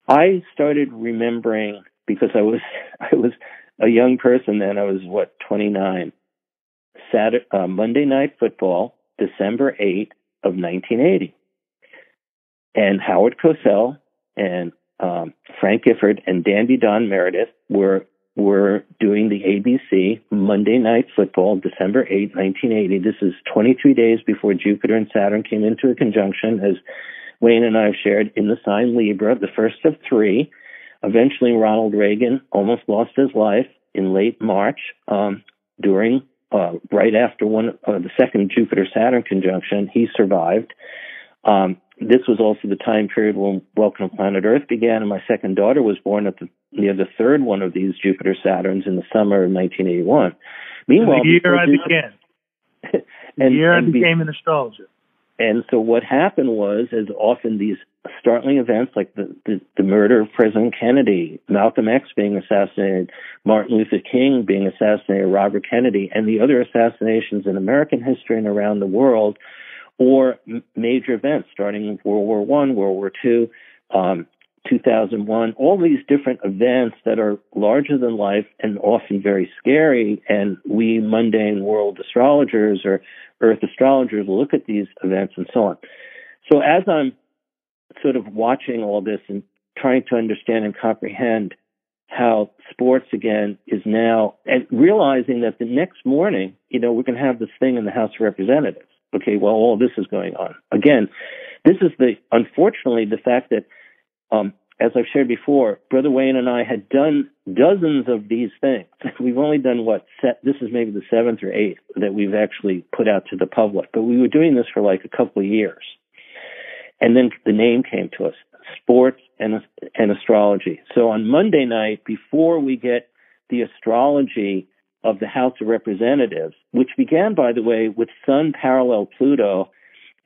Speaker 3: I started remembering because I was I was a young person then. I was what 29. Saturday, uh, Monday Night Football, December 8th of 1980. And Howard Cosell and um, Frank Gifford and Dandy Don Meredith were were doing the ABC Monday Night Football, December 8, 1980. This is 23 days before Jupiter and Saturn came into a conjunction, as Wayne and I have shared in the sign Libra, the first of three. Eventually, Ronald Reagan almost lost his life in late March um, during uh, right after one uh, the second Jupiter Saturn conjunction, he survived. Um, this was also the time period when Welcome to Planet Earth began, and my second daughter was born at the near the third one of these Jupiter Saturns in the summer of 1981.
Speaker 4: Meanwhile, the year I began, and, the year I became be, an astrologer.
Speaker 3: And so what happened was, as often these startling events like the, the, the, murder of President Kennedy, Malcolm X being assassinated, Martin Luther King being assassinated, Robert Kennedy, and the other assassinations in American history and around the world, or m- major events starting with World War One, World War Two, um, 2001, all these different events that are larger than life and often very scary. And we mundane world astrologers or earth astrologers look at these events and so on. So as I'm sort of watching all this and trying to understand and comprehend how sports again is now and realizing that the next morning, you know, we're going to have this thing in the House of Representatives. Okay, well, all this is going on. Again, this is the unfortunately the fact that um, as I've shared before, Brother Wayne and I had done dozens of these things. We've only done what set, this is maybe the seventh or eighth that we've actually put out to the public, but we were doing this for like a couple of years. And then the name came to us, sports and, and astrology. So on Monday night, before we get the astrology of the House of Representatives, which began, by the way, with Sun parallel Pluto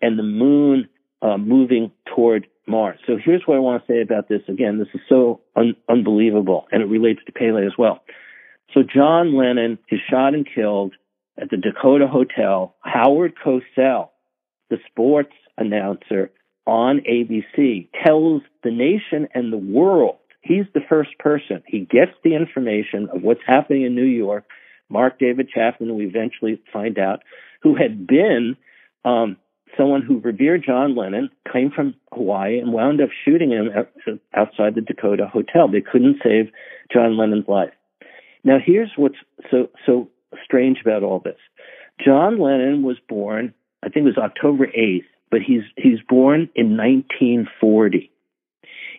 Speaker 3: and the moon uh, moving toward Mars. So here's what I want to say about this. Again, this is so un- unbelievable, and it relates to Pele as well. So John Lennon is shot and killed at the Dakota Hotel. Howard Cosell, the sports announcer on ABC, tells the nation and the world he's the first person. He gets the information of what's happening in New York. Mark David Chapman, we eventually find out, who had been um, someone who revered John Lennon, came from Hawaii and wound up shooting him outside the Dakota Hotel. They couldn't save John Lennon's life. Now, here's what's so so strange about all this. John Lennon was born, I think it was October 8th, but he's he's born in 1940.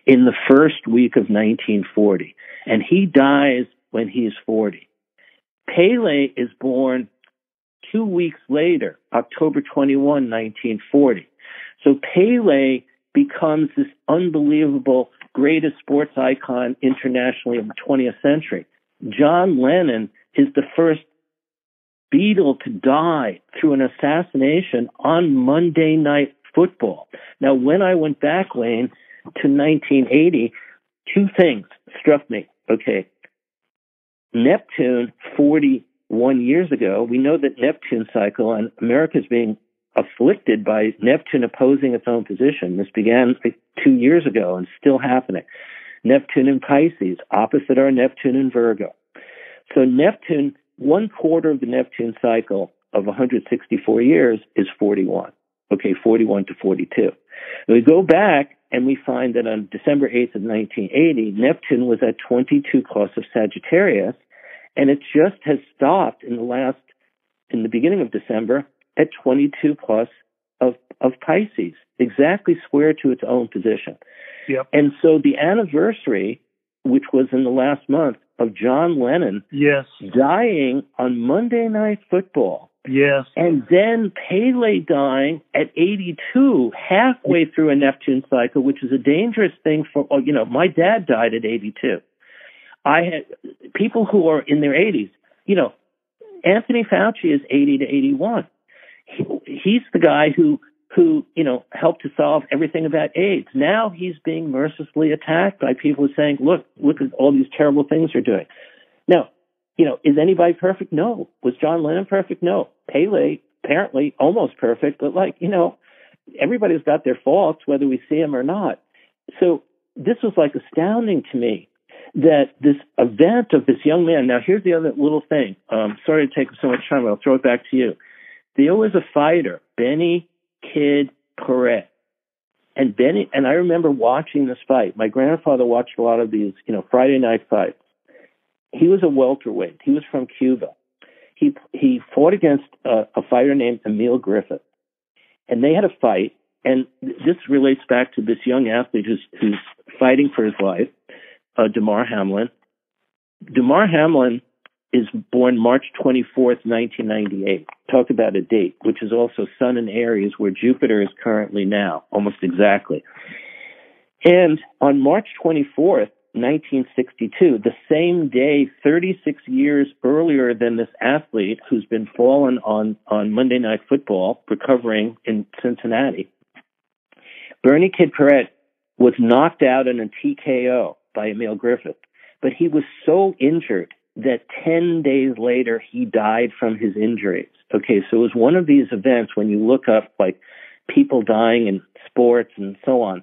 Speaker 3: In the first week of 1940, and he dies when he's 40. Pele is born two weeks later, October 21, 1940. So Pele becomes this unbelievable greatest sports icon internationally of the 20th century. John Lennon is the first Beatle to die through an assassination on Monday Night Football. Now, when I went back, Wayne, to 1980, two things struck me. Okay. Neptune, 41 years ago, we know that Neptune cycle and America's being afflicted by Neptune opposing its own position. This began two years ago and still happening. Neptune in Pisces, opposite our Neptune in Virgo. So Neptune, one quarter of the Neptune cycle of 164 years is 41. Okay, 41 to 42. we go back and we find that on December 8th of 1980, Neptune was at 22 plus of Sagittarius, and it just has stopped in the last, in the beginning of December, at 22 plus of, of Pisces, exactly square to its own position.
Speaker 4: Yep.
Speaker 3: And so the anniversary, which was in the last month, of John Lennon
Speaker 4: Yes.
Speaker 3: dying on Monday Night Football,
Speaker 4: Yes.
Speaker 3: and then Pele dying at 82, halfway through a Neptune cycle, which is a dangerous thing for, oh, you know, my dad died at 82. I had people who are in their 80s, you know, Anthony Fauci is 80 to 81. He, he's the guy who, who, you know, helped to solve everything about AIDS. Now he's being mercilessly attacked by people saying, look, look at all these terrible things you're doing. Now, you know, is anybody perfect? No. Was John Lennon perfect? No. Pele, apparently almost perfect, but like, you know, everybody's got their faults, whether we see them or not. So this was like astounding to me that this event of this young man. Now, here's the other little thing. Um, sorry to take so much time, but I'll throw it back to you. There was a fighter, Benny Kid Paret. And Benny, and I remember watching this fight. My grandfather watched a lot of these, you know, Friday night fights. He was a welterweight. He was from Cuba. He he fought against a, a fighter named Emil Griffith, and they had a fight. And this relates back to this young athlete who's who's fighting for his life, uh, Damar Hamlin. Damar Hamlin is born March 24th, 1998. Talk about a date, which is also Sun in Aries, where Jupiter is currently now, almost exactly. And on March 24th, 1962, the same day, 36 years earlier than this athlete who's been fallen on, on Monday Night Football, recovering in Cincinnati, Bernie Kid Paret was knocked out in a TKO by Emil Griffith. But he was so injured that 10 days later he died from his injuries. Okay, so it was one of these events when you look up like people dying in sports and so on,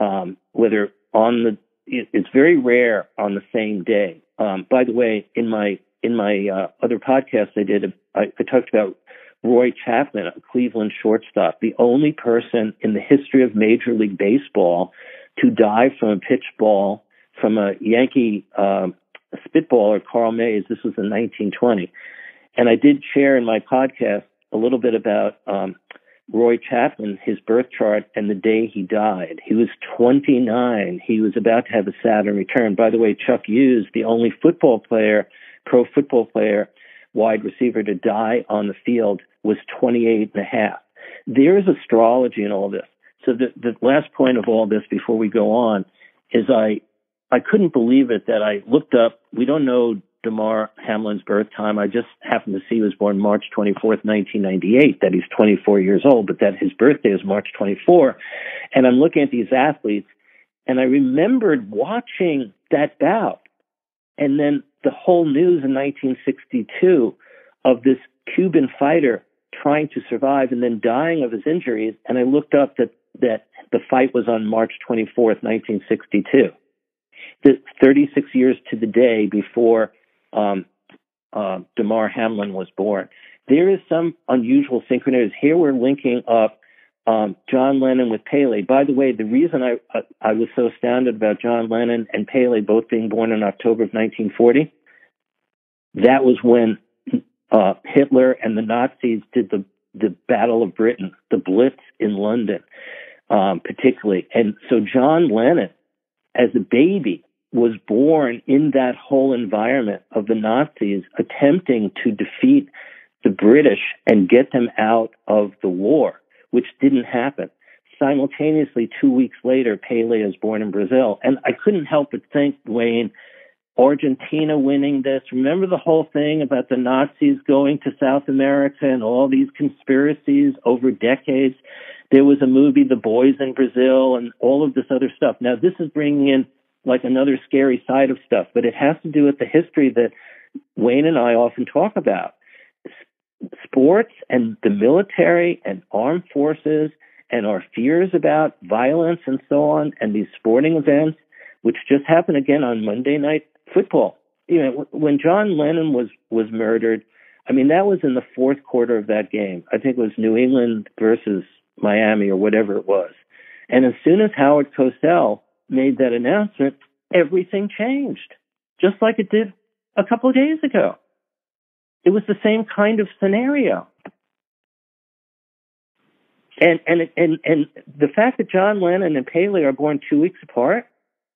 Speaker 3: um, whether on the, it's very rare on the same day. Um, by the way, in my, in my, uh, other podcast I did, I, I talked about Roy Chapman, a Cleveland shortstop, the only person in the history of Major League Baseball to die from a pitch ball from a Yankee um, spitballer, Carl Mays. This was in 1920. And I did share in my podcast a little bit about um, Roy Chapman, his birth chart, and the day he died. He was 29. He was about to have a Saturn return. By the way, Chuck Hughes, the only football player, pro football player, wide receiver to die on the field, was 28 and a half. There is astrology in all this. So the, the last point of all this before we go on is I I couldn't believe it that I looked up. We don't know Damar Hamlin's birth time. I just happened to see he was born March 24th, 1998, that he's 24 years old, but that his birthday is March 24. And I'm looking at these athletes and I remembered watching that bout and then the whole news in 1962 of this Cuban fighter trying to survive and then dying of his injuries. And I looked up that, that the fight was on March 24th, 1962 the 36 years to the day before um, uh, Damar Hamlin was born. There is some unusual synchronicities. Here we're linking up um, John Lennon with Pele. By the way, the reason I uh, I was so astounded about John Lennon and Pele both being born in October of 1940, that was when uh, Hitler and the Nazis did the the Battle of Britain, the Blitz in London, um, particularly. And so John Lennon, as a baby, was born in that whole environment of the Nazis attempting to defeat the British and get them out of the war, which didn't happen. Simultaneously, two weeks later, Pele is born in Brazil. And I couldn't help but think, Wayne, Argentina winning this. Remember the whole thing about the Nazis going to South America and all these conspiracies over decades? There was a movie, The Boys in Brazil, and all of this other stuff. Now, this is bringing in like another scary side of stuff, but it has to do with the history that Wayne and I often talk about. Sports and the military and armed forces and our fears about violence and so on and these sporting events, which just happened again on Monday night football. You know, when John Lennon was was murdered, I mean that was in the fourth quarter of that game. I think it was New England versus Miami or whatever it was. And as soon as Howard Cosell made that announcement, everything changed, just like it did a couple of days ago. It was the same kind of scenario. And and and and the fact that John Lennon and Pele are born two weeks apart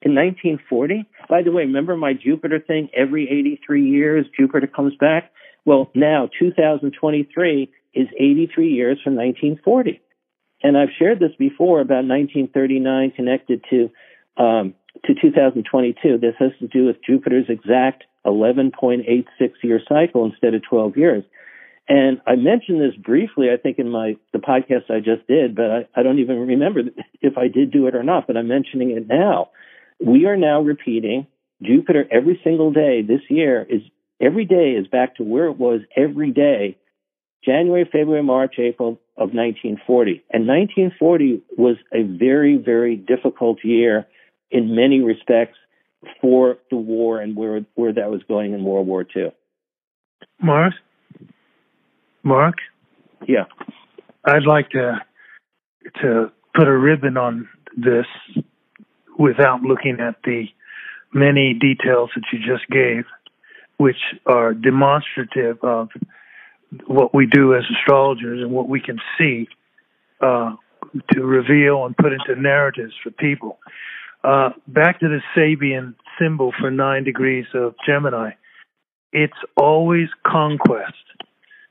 Speaker 3: in 1940. By the way, remember my Jupiter thing? Every 83 years, Jupiter comes back. Well, now 2023 is 83 years from 1940. And I've shared this before about 1939 connected to um, to 2022. This has to do with Jupiter's exact 11.86 year cycle instead of 12 years. And I mentioned this briefly, I think, in my the podcast I just did, but I, I don't even remember if I did do it or not. But I'm mentioning it now. We are now repeating Jupiter every single day this year is every day is back to where it was every day, January, February, March, April of 1940. And 1940 was a very, very difficult year in many respects for the war and where where that was going in World War II.
Speaker 4: Mark, Mark,
Speaker 3: yeah,
Speaker 4: I'd like to to put a ribbon on this without looking at the many details that you just gave, which are demonstrative of what we do as astrologers and what we can see uh, to reveal and put into narratives for people. Uh, back to the Sabian symbol for nine degrees of Gemini, it's always conquest.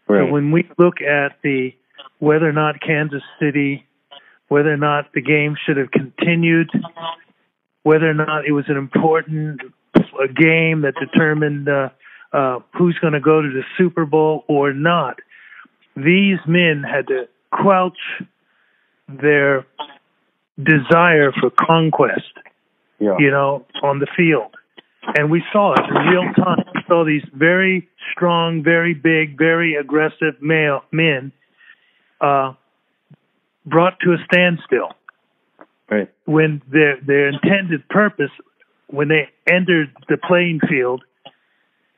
Speaker 4: Right. So when we look at the whether or not Kansas City, whether or not the game should have continued, whether or not it was an important game that determined uh, uh, who's going to go to the Super Bowl or not, these men had to quelch their desire for conquest, yeah. you know, on the field. And we saw it in real time. We saw these very strong, very big, very aggressive male men uh, brought to a standstill.
Speaker 3: Right.
Speaker 4: When their their intended purpose, when they entered the playing field,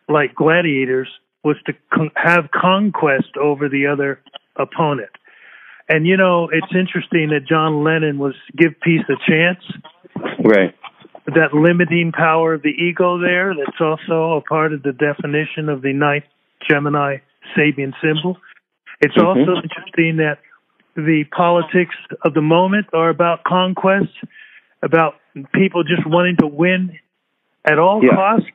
Speaker 4: like gladiators, was to con- have conquest over the other opponent. And you know, it's interesting that John Lennon was give peace a chance.
Speaker 3: Right.
Speaker 4: That limiting power of the ego there, that's also a part of the definition of the ninth Gemini Sabian symbol. It's mm-hmm. also interesting that the politics of the moment are about conquest, about people just wanting to win at all yeah. costs.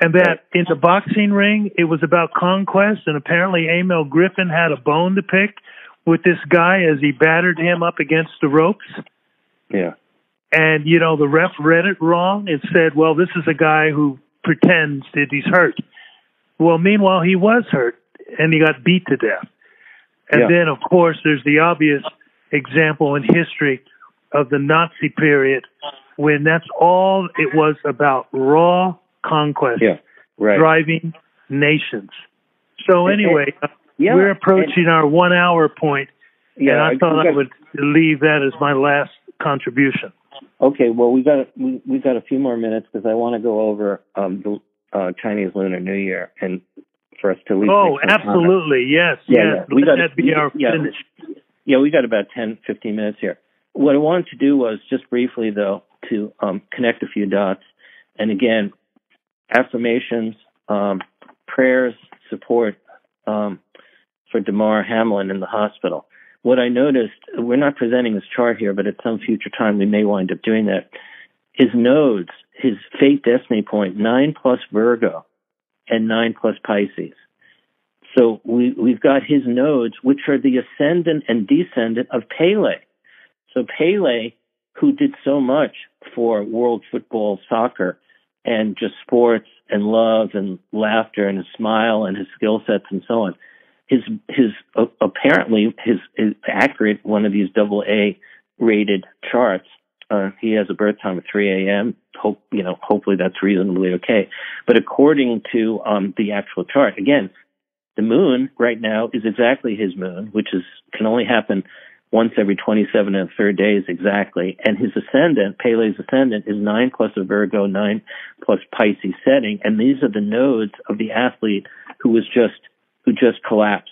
Speaker 4: And that in the boxing ring, it was about conquest. And apparently, Emil Griffin had a bone to pick with this guy as he battered him up against the ropes.
Speaker 3: Yeah.
Speaker 4: And, you know, the ref read it wrong and said, well, this is a guy who pretends that he's hurt. Well, meanwhile, he was hurt and he got beat to death. And yeah. then, of course, there's the obvious example in history of the Nazi period when that's all it was about raw conquest,
Speaker 3: yeah, right.
Speaker 4: driving nations. So, anyway, yeah, we're approaching and, our one hour point, yeah, and I thought I, I would leave that as my last contribution.
Speaker 3: Okay, well we got we we got a few more minutes because I want to go over um, the uh, Chinese Lunar New Year and for us to leave.
Speaker 4: Oh, absolutely, yes,
Speaker 3: yeah,
Speaker 4: yes.
Speaker 3: Yeah. We
Speaker 4: Let
Speaker 3: got
Speaker 4: that be our
Speaker 3: yeah,
Speaker 4: finish.
Speaker 3: Yeah, we got about 10, 15 minutes here. What I wanted to do was just briefly though to um, connect a few dots, and again, affirmations, um, prayers, support. Um, for Damar Hamlin in the hospital. What I noticed, we're not presenting this chart here, but at some future time we may wind up doing that. His nodes, his fate destiny point, nine plus Virgo and nine plus Pisces. So we, we've got his nodes, which are the ascendant and descendant of Pele. So Pele, who did so much for world football, soccer, and just sports and love and laughter and his smile and his skill sets and so on. His his uh, apparently his, his accurate one of these double A rated charts. Uh, he has a birth time of 3 a.m. Hope you know. Hopefully that's reasonably okay. But according to um, the actual chart, again, the moon right now is exactly his moon, which is can only happen once every 27 and third days exactly. And his ascendant, Pele's ascendant, is nine plus a Virgo, nine plus Pisces setting. And these are the nodes of the athlete who was just, who just collapsed.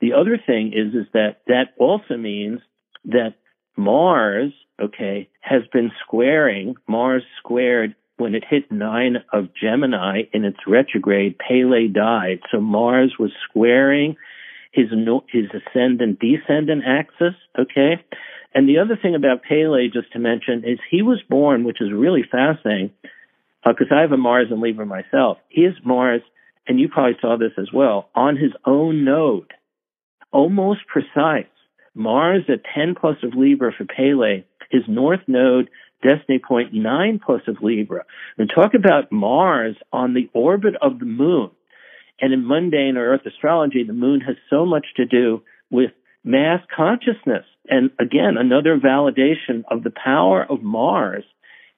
Speaker 3: The other thing is, is that that also means that Mars, okay, has been squaring, Mars squared when it hit nine of Gemini in its retrograde, Pele died. So Mars was squaring his his ascendant descendant axis. Okay, and the other thing about Pele, just to mention, is he was born, which is really fascinating, because uh, I have a Mars and Libra myself. His Mars, and you probably saw this as well, on his own node, almost precise. Mars at 10 plus of Libra for Pele, his north node, destiny point 9 plus of Libra. And talk about Mars on the orbit of the moon. And in mundane or earth astrology, the moon has so much to do with mass consciousness. And again, another validation of the power of Mars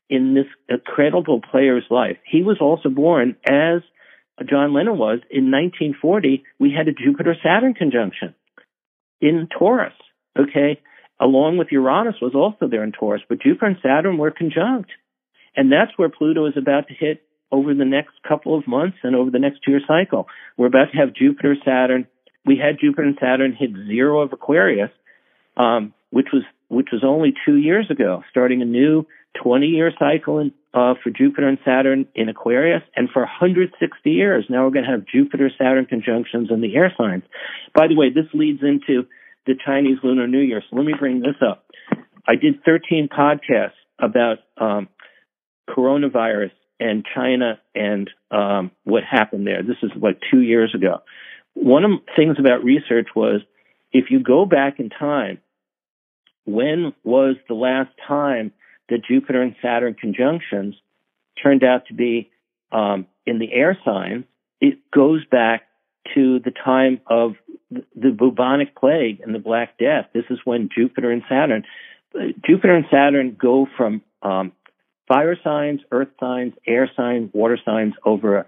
Speaker 3: in this incredible player's life. He was also born as John Lennon was in 1940. We had a Jupiter Saturn conjunction in Taurus. Okay. Along with Uranus was also there in Taurus, but Jupiter and Saturn were conjunct. And that's where Pluto is about to hit over the next couple of months and over the next two year cycle. We're about to have Jupiter, Saturn. We had Jupiter and Saturn hit zero of Aquarius, um, which was which was only two years ago, starting a new 20 year cycle in, uh, for Jupiter and Saturn in Aquarius, and for 160 years. Now we're going to have Jupiter Saturn conjunctions in the air signs. By the way, this leads into the Chinese Lunar New Year. So let me bring this up. I did 13 podcasts about um, coronavirus and China and um, what happened there. This is like two years ago. One of the things about research was if you go back in time, when was the last time that Jupiter and Saturn conjunctions turned out to be um, in the air signs? It goes back to the time of the bubonic plague and the Black Death. This is when Jupiter and Saturn, Jupiter and Saturn go from um, fire signs, earth signs, air signs, water signs over a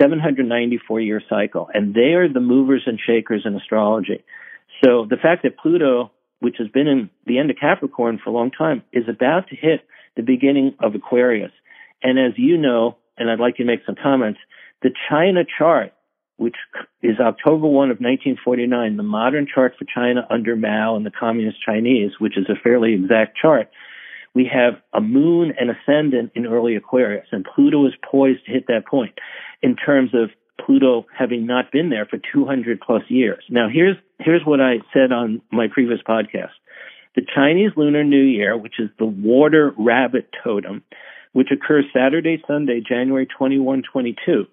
Speaker 3: 794 year cycle. And they are the movers and shakers in astrology. So the fact that Pluto, which has been in the end of Capricorn for a long time, is about to hit the beginning of Aquarius. And as you know, and I'd like you to make some comments, the China chart, which is October 1 of 1949, the modern chart for China under Mao and the Communist Chinese, which is a fairly exact chart, we have a moon and ascendant in early Aquarius, and Pluto is poised to hit that point in terms of Pluto having not been there for 200 plus years. Now, here's here's what I said on my previous podcast. The Chinese Lunar New Year, which is the water rabbit totem, which occurs Saturday, Sunday, January 21, 22,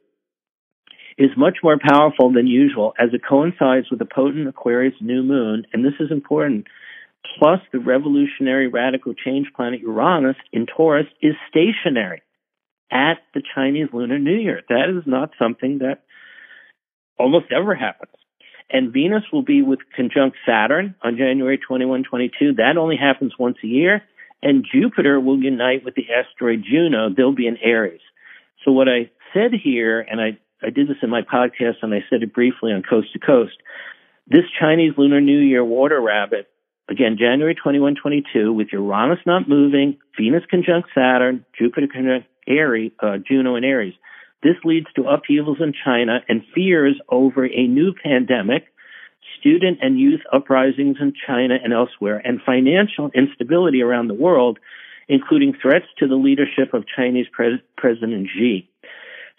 Speaker 3: is much more powerful than usual as it coincides with the potent Aquarius new moon, and this is important plus the revolutionary radical change planet Uranus in Taurus is stationary at the Chinese Lunar New Year. That is not something that almost ever happens. And Venus will be with conjunct Saturn on January 21, 22. That only happens once a year. And Jupiter will unite with the asteroid Juno. They'll be in Aries. So what I said here, and I, I did this in my podcast and I said it briefly on Coast to Coast, this Chinese Lunar New Year water rabbit Again, January 21, 22, with Uranus not moving, Venus conjunct Saturn, Jupiter conjunct Aries, uh, Juno and Aries. This leads to upheavals in China and fears over a new pandemic, student and youth uprisings in China and elsewhere, and financial instability around the world, including threats to the leadership of Chinese Pres- President Xi.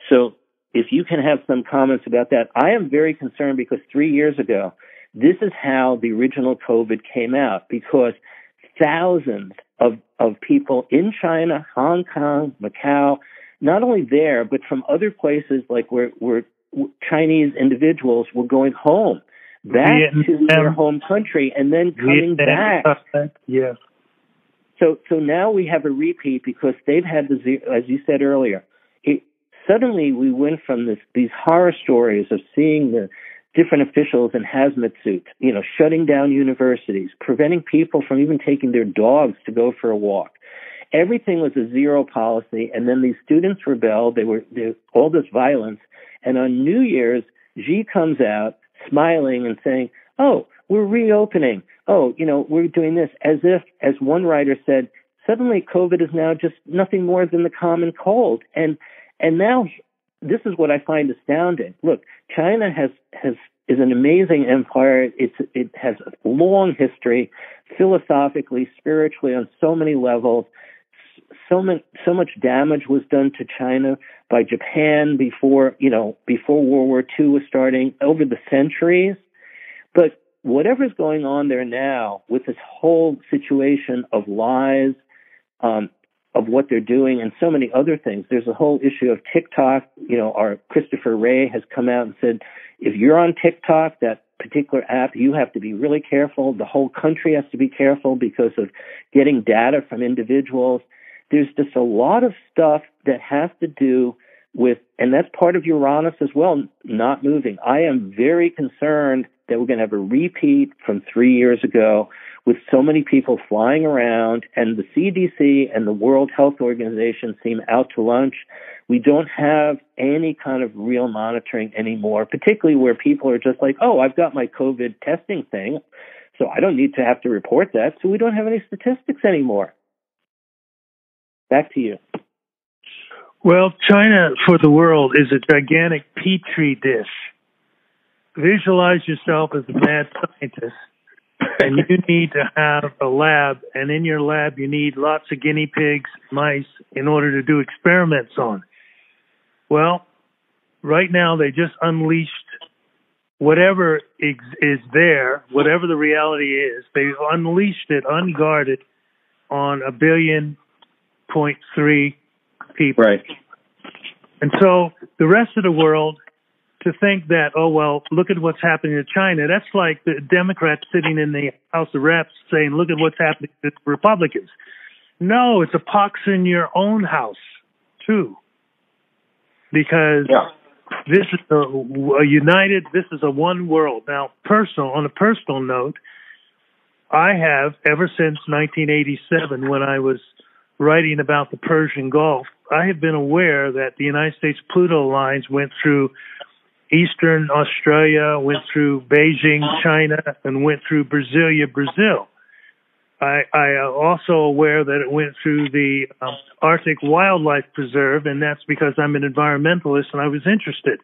Speaker 3: So if you can have some comments about that, I am very concerned because three years ago, this is how the original COVID came out because thousands of, of people in China, Hong Kong, Macau, not only there, but from other places like where, where Chinese individuals were going home back Vietnam. to their home country and then coming Vietnam. back.
Speaker 4: Yeah.
Speaker 3: So so now we have a repeat because they've had the as you said earlier. Suddenly we went from this these horror stories of seeing the different officials in hazmat suits, you know, shutting down universities, preventing people from even taking their dogs to go for a walk. Everything was a zero policy, and then these students rebelled. They were they, all this violence, and on New Year's, Xi comes out smiling and saying, "Oh, we're reopening. Oh, you know, we're doing this," as if, as one writer said, suddenly COVID is now just nothing more than the common cold, and and now this is what I find astounding. Look, China has has is an amazing empire. It's it has a long history, philosophically, spiritually, on so many levels. So much so much damage was done to China by Japan before you know before World War II was starting over the centuries. But whatever's going on there now with this whole situation of lies, um, of what they're doing and so many other things. There's a whole issue of TikTok. You know, our Christopher Wray has come out and said, if you're on TikTok, that particular app, you have to be really careful. The whole country has to be careful because of getting data from individuals. There's just a lot of stuff that has to do with, and that's part of Uranus as well, not moving. I am very concerned that we're going to have a repeat from three years ago with so many people flying around and the CDC and the World Health Organization seem out to lunch. We don't have any kind of real monitoring anymore, particularly where people are just like, oh, I've got my COVID testing thing, so I don't need to have to report that. So we don't have any statistics anymore. Back to you.
Speaker 4: Well, China for the world is a gigantic petri dish. Visualize yourself as a mad scientist and you need to have a lab, and in your lab you need lots of guinea pigs, mice, in order to do experiments on. Well, right now they just unleashed whatever is, is there, whatever the reality is. They've unleashed it unguarded on a billion point three people.
Speaker 3: Right.
Speaker 4: And so the rest of the world to think that, oh, well, look at what's happening in China. That's like the Democrats sitting in the House of Reps saying, look at what's happening to the Republicans. No, it's a pox in your own house, too. Because yeah. this is a, a united, this is a one world. Now, personal, on a personal note, I have ever since 1987 when I was writing about the Persian Gulf, I have been aware that the United States Pluto lines went through Eastern Australia, went through Beijing, China, and went through Brasilia, Brazil. I, I am also aware that it went through the um, Arctic Wildlife Preserve, and that's because I'm an environmentalist and I was interested.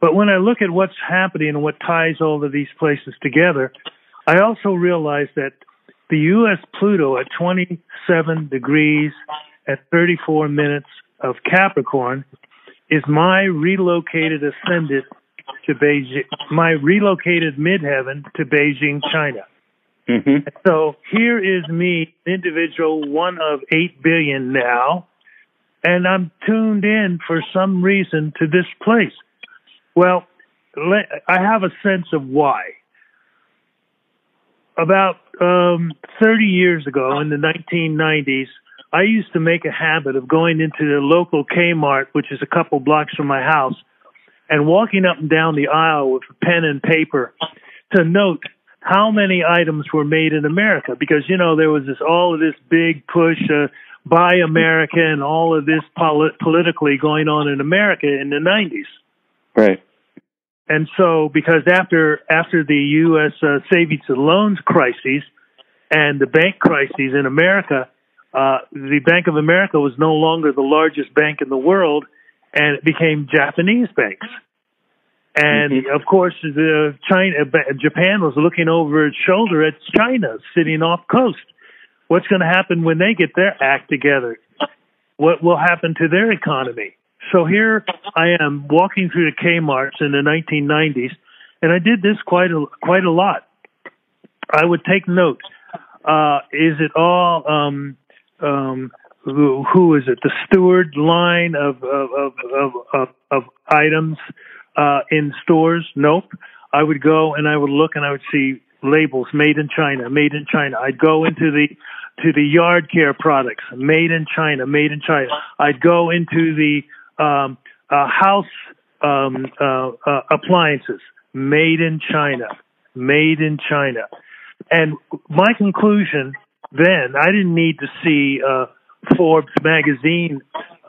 Speaker 4: But when I look at what's happening and what ties all of these places together, I also realize that the U.S. Pluto at 27 degrees at 34 minutes of Capricorn is my relocated ascendant to Beijing, my relocated midheaven to Beijing, China.
Speaker 3: Mm-hmm.
Speaker 4: So here is me, individual one of eight billion now, and I'm tuned in for some reason to this place. Well, I have a sense of why. About um, 30 years ago, in the 1990s, I used to make a habit of going into the local Kmart, which is a couple blocks from my house, and walking up and down the aisle with a pen and paper to note how many items were made in America because you know there was this all of this big push uh, buy America and all of this polit- politically going on in America in the 90s.
Speaker 3: Right.
Speaker 4: And so because after after the US uh, savings and loans crises and the bank crises in America, uh, the Bank of America was no longer the largest bank in the world, and it became Japanese banks. And mm-hmm. of course, the China, Japan was looking over its shoulder at China sitting off coast. What's going to happen when they get their act together? What will happen to their economy? So here I am walking through the Kmart's in the 1990s, and I did this quite a quite a lot. I would take note. Uh, is it all um, um, who, who is it? The Stewart line of of of of, of, of items. uh, in stores? Nope. I would go and I would look and I would see labels made in China, made in China. I'd go into the to the yard care products, made in China, made in China. I'd go into the um, uh, house um, uh, uh, appliances, made in China, made in China. And my conclusion then, I didn't need to see uh, Forbes magazine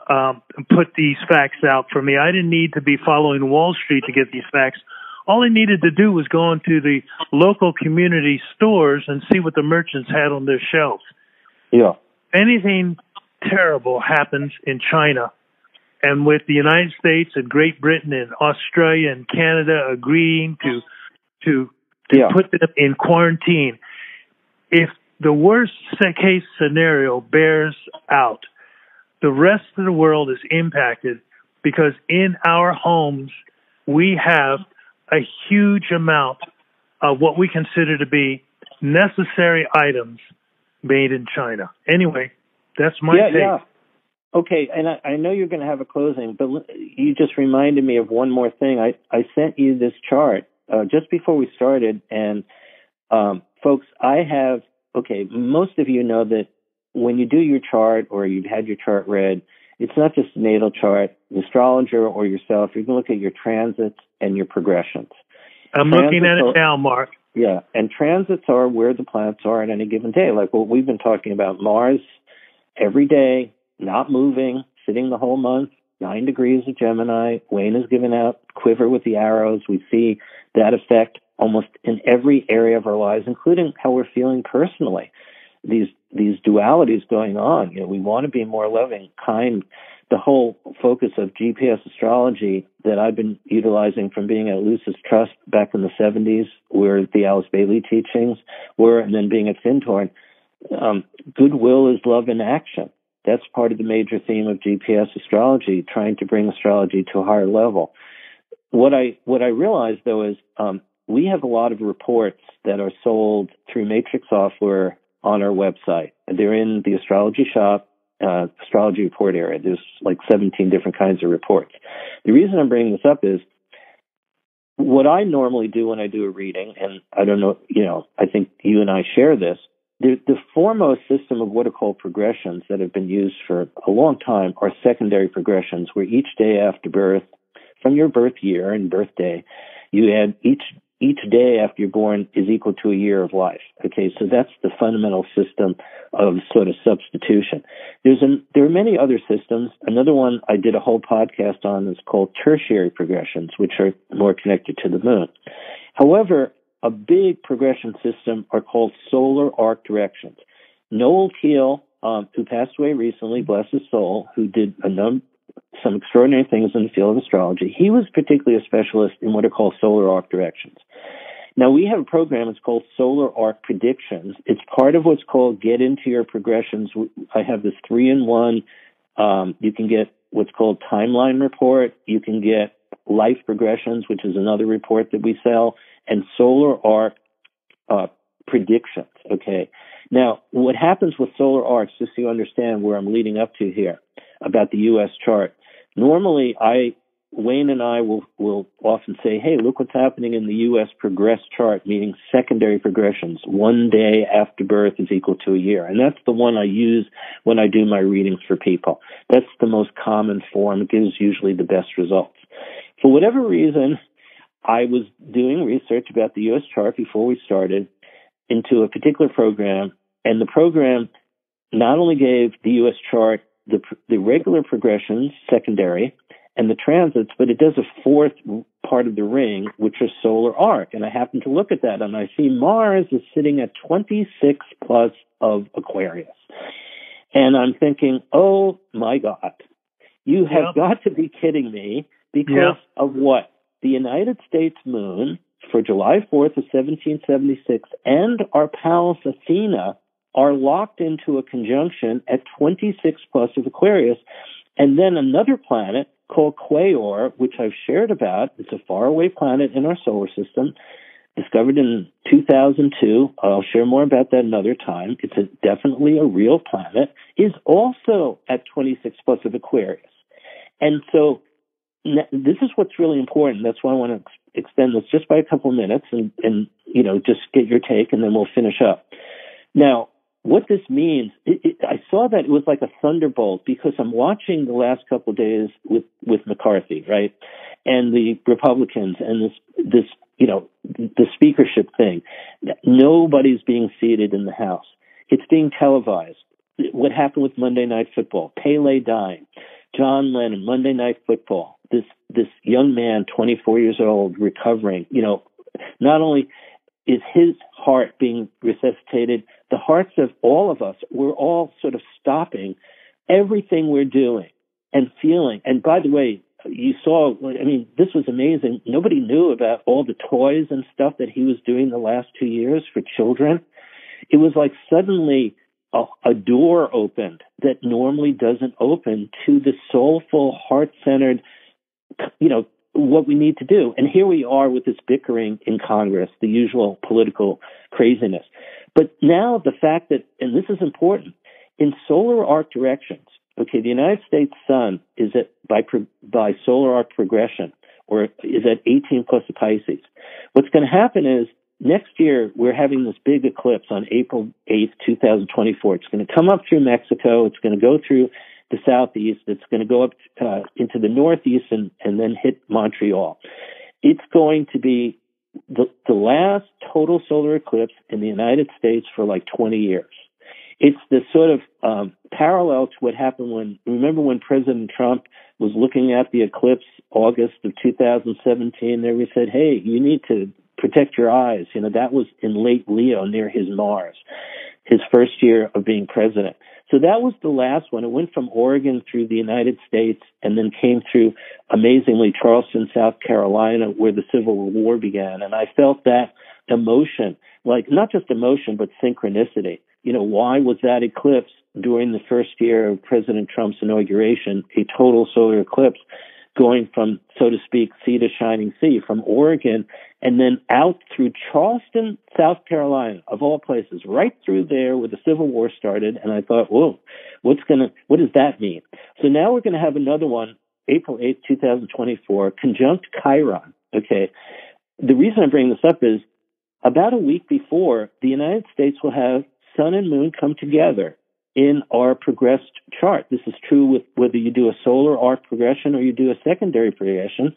Speaker 4: um, put these facts out for me. I didn't need to be following Wall Street to get these facts. All I needed to do was go into the local community stores and see what the merchants had on their shelves.
Speaker 3: Yeah.
Speaker 4: Anything terrible happens in China, and with the United States and Great Britain and Australia and Canada agreeing to to to
Speaker 3: Yeah.
Speaker 4: put them in quarantine, if the worst case scenario bears out, the rest of the world is impacted because in our homes we have a huge amount of what we consider to be necessary items made in China. Anyway, that's my
Speaker 3: yeah,
Speaker 4: take.
Speaker 3: yeah. Okay, and I, I know you're going to have a closing, but you just reminded me of one more thing. I, I sent you this chart uh, just before we started, and um, folks, I have okay. Most of you know that when you do your chart or you've had your chart read, it's not just a natal chart. The astrologer or yourself, you can look at your transits and your progressions.
Speaker 4: I'm looking at
Speaker 3: Transits
Speaker 4: it now, Mark.
Speaker 3: Yeah, and transits are where the planets are at any given day, like what we've been talking about. Mars every day, not moving, sitting the whole month, nine degrees of Gemini. Wayne is giving out quiver with the arrows. We see that effect almost in every area of our lives, including how we're feeling personally. These these dualities going on. You know, we want to be more loving, kind. The whole focus of GPS astrology that I've been utilizing from being at Lucis Trust back in the 70s, where the Alice Bailey teachings were, and then being at Findhorn, um, goodwill is love in action. That's part of the major theme of GPS astrology, trying to bring astrology to a higher level. What I what I realized though is um, we have a lot of reports that are sold through Matrix software on our website. They're in the astrology shop, uh, astrology report area. There's like 17 different kinds of reports. The reason I'm bringing this up is what I normally do when I do a reading, and I don't know, you know, I think you and I share this. The, the foremost system of what are called progressions that have been used for a long time are secondary progressions, where each day after birth, from your birth year and birthday, you add each each day after you're born is equal to a year of life. Okay, so that's the fundamental system of sort of substitution. There's an, there are many other systems. Another one I did a whole podcast on is called tertiary progressions, which are more connected to the moon. However, a big progression system are called solar arc directions. Noel Tyl, um, who passed away recently, bless his soul, who did a num- some extraordinary things in the field of astrology. He was particularly a specialist in what are called solar arc directions. Now we have a program. It's called Solar Arc Predictions. It's part of what's called Get Into Your Progressions. I have this three in one. Um, you can get what's called Timeline Report. You can get Life Progressions, which is another report that we sell, and Solar Arc uh, Predictions. Okay. Now, what happens with solar arcs, just so you understand where I'm leading up to here about the U.S. chart. Normally, I Wayne and I will will often say, "Hey, look what's happening in the U.S. progress chart, meaning secondary progressions. One day after birth is equal to a year, and that's the one I use when I do my readings for people. That's the most common form. It gives usually the best results. For whatever reason, I was doing research about the U.S. chart before we started into a particular program, and the program not only gave the U.S. chart the the regular progressions, secondary, and the transits, but it does a fourth part of the ring, which is solar arc. And I happen to look at that, and I see Mars is sitting at 26 plus of Aquarius, and I'm thinking, oh my God, you have
Speaker 4: Yep.
Speaker 3: got to be kidding me because
Speaker 4: Yep.
Speaker 3: of what the United States moon for July 4th of 1776 and our Pallas Athena are locked into a conjunction at 26 plus of Aquarius. And then another planet called Quaoar, which I've shared about, it's a faraway planet in our solar system, discovered in 2002. I'll share more about that another time. It's a, definitely a real planet, is also at 26 plus of Aquarius. And so this is what's really important. That's why I want to extend this just by a couple minutes and, and you know, just get your take and then we'll finish up. Now, what this means, it, it, I saw that it was like a thunderbolt because I'm watching the last couple of days with, with McCarthy, right? And the Republicans and this, this, you know, the speakership thing. Nobody's being seated in the House. It's being televised. What happened with Monday Night Football? Pele dying. John Lennon, Monday Night Football. This, this young man, 24 years old, recovering, you know, not only is his heart being resuscitated, the hearts of all of us, we're all sort of stopping everything we're doing and feeling. And by the way, you saw, I mean, this was amazing. Nobody knew about all the toys and stuff that he was doing the last two years for children. It was like suddenly a, a door opened that normally doesn't open to the soulful, heart centered, you know, what we need to do. And here we are with this bickering in Congress, the usual political craziness. But now the fact that, and this is important, in solar arc directions, okay, the United States sun is at, by, by solar arc progression, or is at 18 plus the Pisces. What's going to happen is next year we're having this big eclipse on April 8th, 2024. It's going to come up through Mexico. It's going to go through the southeast. It's going to go up uh, into the northeast and, and then hit Montreal. It's going to be the, the last total solar eclipse in the United States for like 20 years. It's the sort of um, parallel to what happened when, remember when President Trump was looking at the eclipse August of 2017 there we said, hey, you need to protect your eyes. You know, that was in late Leo near his Mars, his first year of being president. So that was the last one. It went from Oregon through the United States and then came through amazingly Charleston, South Carolina, where the Civil War began. And I felt that emotion, like not just emotion, but synchronicity. You know, why was that eclipse during the first year of President Trump's inauguration a total solar eclipse? Going from, so to speak, sea to shining sea, from Oregon and then out through Charleston, South Carolina, of all places, right through there where the Civil War started. And I thought, whoa, what's gonna, what does that mean? So now we're gonna have another one, April 8th, 2024, conjunct Chiron. Okay. The reason I bring this up is about a week before, the United States will have sun and moon come together in our progressed chart. This is true with whether you do a solar arc progression or you do a secondary progression.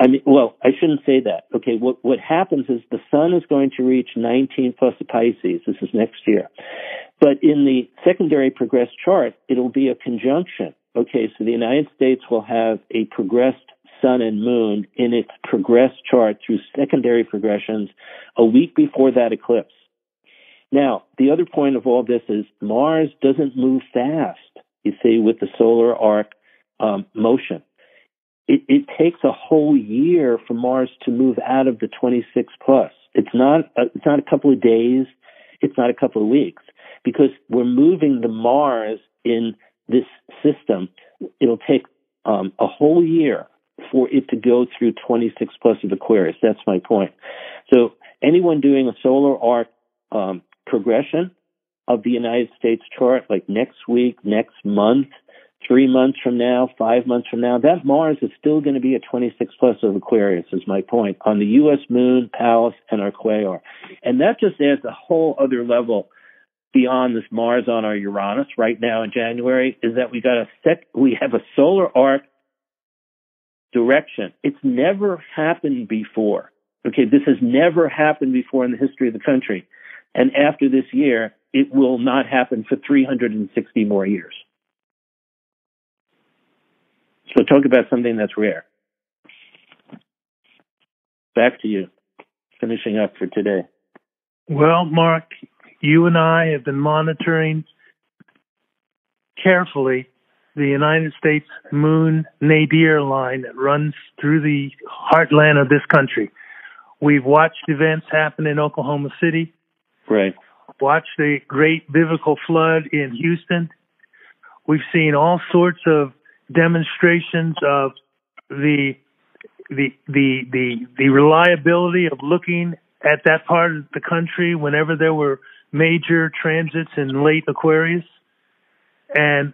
Speaker 3: I mean, well, I shouldn't say that. Okay, what what happens is the sun is going to reach 19 plus the Pisces. This is next year, but in the secondary progressed chart, it'll be a conjunction. Okay, so the United States will have a progressed sun and moon in its progressed chart through secondary progressions a week before that eclipse. Now, the other point of all this is Mars doesn't move fast, you see, with the solar arc um, motion. It, it, takes a whole year for Mars to move out of the 26 plus. It's not, a, it's not a couple of days. It's not a couple of weeks because we're moving the Mars in this system. It'll take um, a whole year for it to go through 26 plus of Aquarius. That's my point. So anyone doing a solar arc um, progression of the United States chart, like next week, next month, three months from now, five months from now, that Mars is still going to be a 26 plus of Aquarius, is my point, on the U.S. moon, Pallas, and our Quaoar. And that just adds a whole other level beyond this Mars on our Uranus right now in January, is that we got a sec, we have a solar arc direction. It's never happened before. Okay, this has never happened before in the history of the country. And after this year, it will not happen for 360 more years. So talk about something that's rare. Back to you, finishing up for today.
Speaker 4: Well, Mark, you and I have been monitoring carefully the United States moon nadir line that runs through the heartland of this country. We've watched events happen in Oklahoma City.
Speaker 3: Right.
Speaker 4: Watched the great biblical flood in Houston. We've seen all sorts of demonstrations of the the the the the reliability of looking at that part of the country whenever there were major transits in late Aquarius. And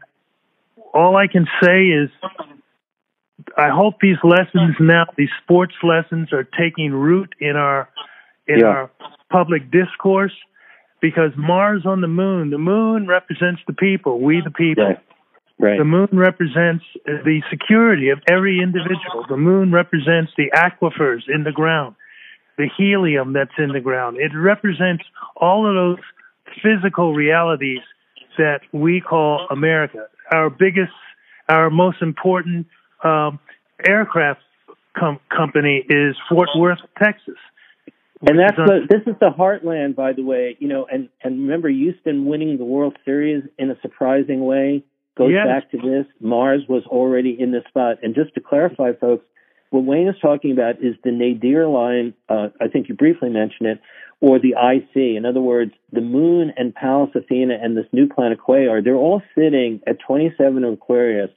Speaker 4: all I can say is I hope these lessons now, these sports lessons, are taking root in our in
Speaker 3: Yeah.
Speaker 4: our public discourse. Because Mars on the moon, the moon represents the people, we the people.
Speaker 3: Right. Right.
Speaker 4: The moon represents the security of every individual. The moon represents the aquifers in the ground, the helium that's in the ground. It represents all of those physical realities that we call America. Our biggest, our most important um, aircraft com- company is Fort Worth, Texas.
Speaker 3: And that's
Speaker 4: which is on-
Speaker 3: the this is the heartland, by the way. You know, and and remember Houston winning the World Series in a surprising way goes
Speaker 4: Yes.
Speaker 3: back to this. Mars was already in this spot. And just to clarify, folks, what Wayne is talking about is the nadir line. Uh, I think you briefly mentioned it, or the IC. In other words, the Moon and Pallas Athena and this new planet Quaoar. They're all sitting at 27 of Aquarius.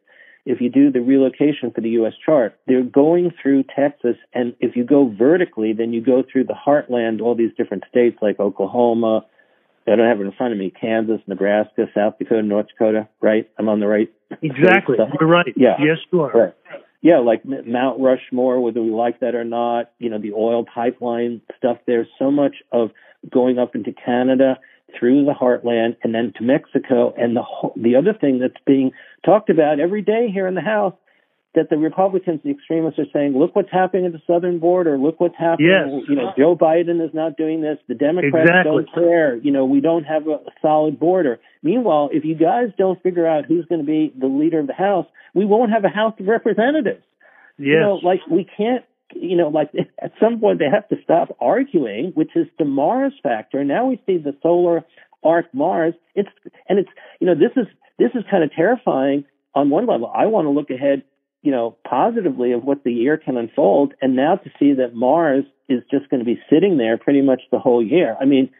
Speaker 3: If you do the relocation for the U.S. chart, they're going through Texas, and if you go vertically, then you go through the heartland, all these different states like Oklahoma, I don't have it in front of me. Kansas, Nebraska, South Dakota, North Dakota, right? I'm on the right.
Speaker 4: exactly. You're right.
Speaker 3: Yeah.
Speaker 4: Yes, you are.
Speaker 3: Right. Yeah, like Mount Rushmore, whether we like that or not, you know, the oil pipeline stuff. There's so much of going up into Canada through the heartland and then to Mexico. And the whole, the other thing that's being talked about every day here in the House that the Republicans, the extremists, are saying, look what's happening at the southern border. Look what's happening.
Speaker 4: Yes.
Speaker 3: You know, Joe Biden is not doing this. The Democrats
Speaker 4: Exactly.
Speaker 3: don't care. You know, we don't have a, solid border. Meanwhile, if you guys don't figure out who's going to be the leader of the House, we won't have a House of Representatives.
Speaker 4: Yes.
Speaker 3: You know, like we can't. You know, like at some point they have to stop arguing, which is the Mars factor. Now we see the solar arc Mars. It's and it's you know this is this is kind of terrifying on one level. I want to look ahead, you know, positively of what the year can unfold, and now to see that Mars is just going to be sitting there pretty much the whole year. I mean,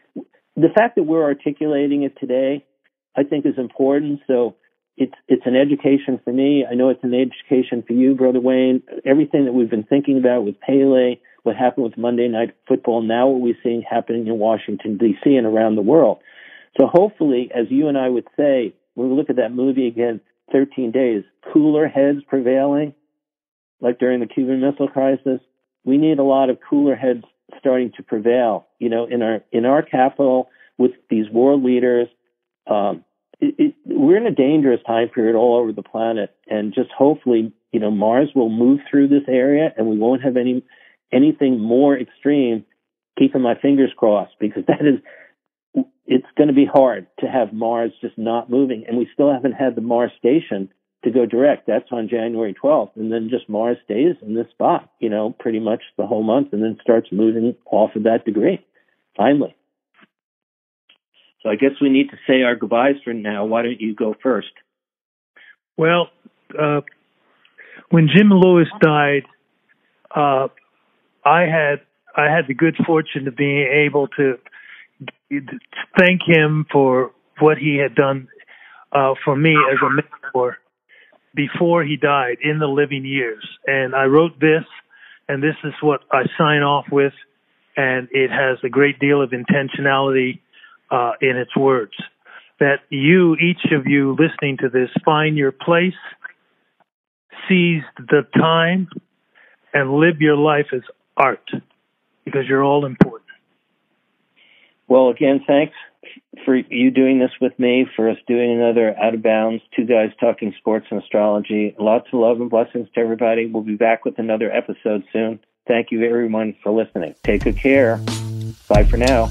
Speaker 3: the fact that we're articulating it today, I think, is important. So it's it's an education for me. I know it's an education for you, brother Wayne. Everything that we've been thinking about with Pele, what happened with Monday Night Football, now what we're seeing happening in Washington D.C. and around the world. So hopefully, as you and I would say, when we look at that movie again, 13 days, cooler heads prevailing, like during the Cuban Missile Crisis. We need a lot of cooler heads starting to prevail. You know, in our in our capital with these world leaders. Um, it, it, we're in a dangerous time period all over the planet, and just hopefully, you know, Mars will move through this area, and we won't have any anything more extreme. Keeping my fingers crossed because that is it's going to be hard to have Mars just not moving, and we still haven't had the Mars station to go direct. That's on January 12th, and then just Mars stays in this spot, you know, pretty much the whole month, and then starts moving off of that degree. Finally. I guess we need to say our goodbyes for now. Why don't you go first?
Speaker 4: Well, uh, when Jim Lewis died, uh, I had I had the good fortune of being able to thank him for what he had done uh, for me as a mentor before he died in the living years. And I wrote this, and this is what I sign off with, and it has a great deal of intentionality uh, in its words. That you, each of you listening to this, find your place, seize the time, and live your life as art because you're all important.
Speaker 3: Well, again, thanks for you doing this with me, for us doing another Out of Bounds, two guys talking sports and astrology. Lots of love and blessings to everybody. We'll be back with another episode soon. Thank you, everyone, for listening. Take good care. Bye for now.